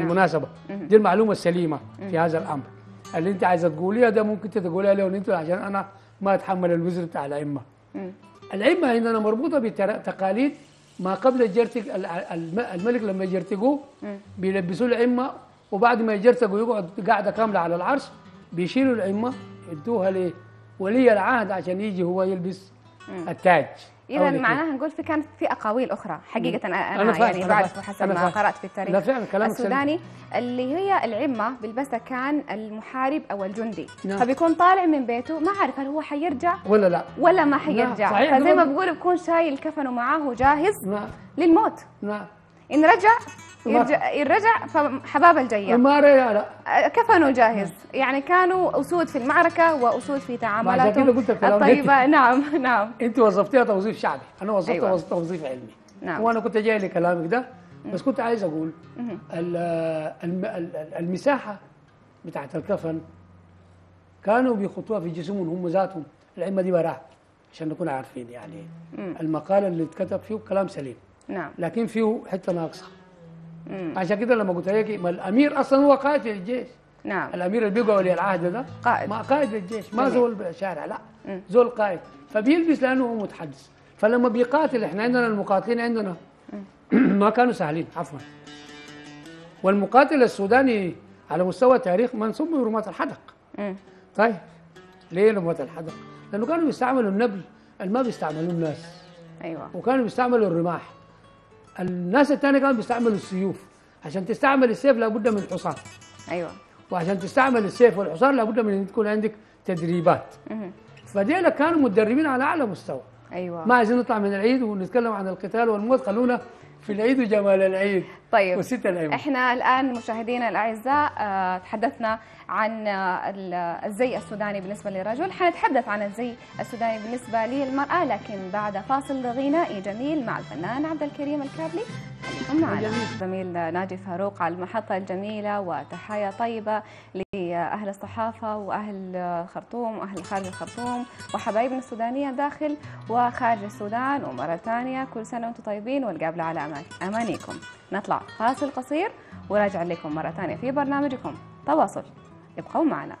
بالمناسبة. دي المعلومة السليمة في هذا الأمر. اللي انت عايزة تقوليها ده ممكن تقوليها لهم أنتوا عشان أنا ما أتحمل الوزر بتاع الأئمة. الأئمة عندنا مربوطة بتقاليد ما قبل الجرتق ال- الم- الملك لما يجرتقوه مم. بيلبسوا الأئمة وبعد ما يجرتقوا يقعد قاعدة كاملة على العرش بيشيلوا الأئمة يدوها لولي العهد عشان يجي هو يلبس التاج. اذا لكي. معناها نقول في كانت في أقاويل أخرى حقيقة أنا, أنا يعني بعرف حسب ما. قرأت في التاريخ لا فعلا كلامك سليم. السوداني اللي هي العمة بيلبسها كان المحارب أو الجندي نعم. فبيكون طالع من بيته ما عارف هل هو حيرجع ولا لا ولا ما حيرجع صحيح، فزي ما نعم. بقول بكون شايل كفنه معاه جاهز نعم للموت نعم إن رجع يرجع, يرجع فحباب الجيه ما رأي لا. كفنوا جاهز. يعني كانوا أسود في المعركة وأسود في تعاملاتهم. الطيبة. نعم نعم. أنت وظفتيها توظيف شعبي. أنا وظفتها أيوة. توظيف علمي. نعم. وأنا كنت جاي لكلامك ده بس كنت عايز أقول ال- الم- ال- المساحة بتاعت الكفن كانوا بيخطوها في جسمهم هم ذاتهم. العلمه دي براء عشان نكون عارفين يعني. المقال اللي اتكتب فيه كلام سليم. نعم. لكن فيه حتة ناقصة. عشان كده لما قلت لك ما الأمير أصلا هو قائد الجيش. نعم. الأمير اللي بيبقى ولي العهد ده قائد. ما قائد الجيش ما. زول شارع لا. مم. زول قائد. فبيلبس لأنه هو متحدث. فلما بيقاتل إحنا عندنا المقاتلين عندنا ما كانوا سهلين عفوا. والمقاتل السوداني على مستوى التاريخ منسوب برماة الحدق. مم. طيب ليه رماة الحدق؟ لأنه كانوا بيستعملوا النبل اللي ما بيستعملوه الناس. أيوه. وكانوا بيستعملوا الرماح. الناس الثانية كانوا بيستعملوا السيوف. عشان تستعمل السيف لابد من حصان. أيوه. وعشان تستعمل السيف والحصان لابد من إن تكون عندك تدريبات. فديلا كانوا متدربين على أعلى مستوى. أيوه. ما عايزين نطلع من العيد ونتكلم عن القتال والموت. خلونا في العيد وجمال العيد طيب. والست الأيام. إحنا الآن مشاهدينا الأعزاء آه، تحدثنا عن ال- الزي السوداني بالنسبة للرجل. حنتحدث عن الزي السوداني بالنسبة للمرأة لكن بعد فاصل غنائي جميل مع الفنان عبد الكريم الكابلي. خليكم معنا. جميل. زميل ناجي فاروق على المحطة الجميلة وتحايا طيبة لأهل الصحافة وأهل الخرطوم وأهل خارج الخرطوم وحبايبنا السودانية داخل وخارج السودان. ومرة ثانية كل سنة وأنتم طيبين والقابلة على أمان- أمانيكم. نطلع فاصل قصير وراجع لكم مرة ثانية في برنامجكم. تواصل. ابقوا معنا.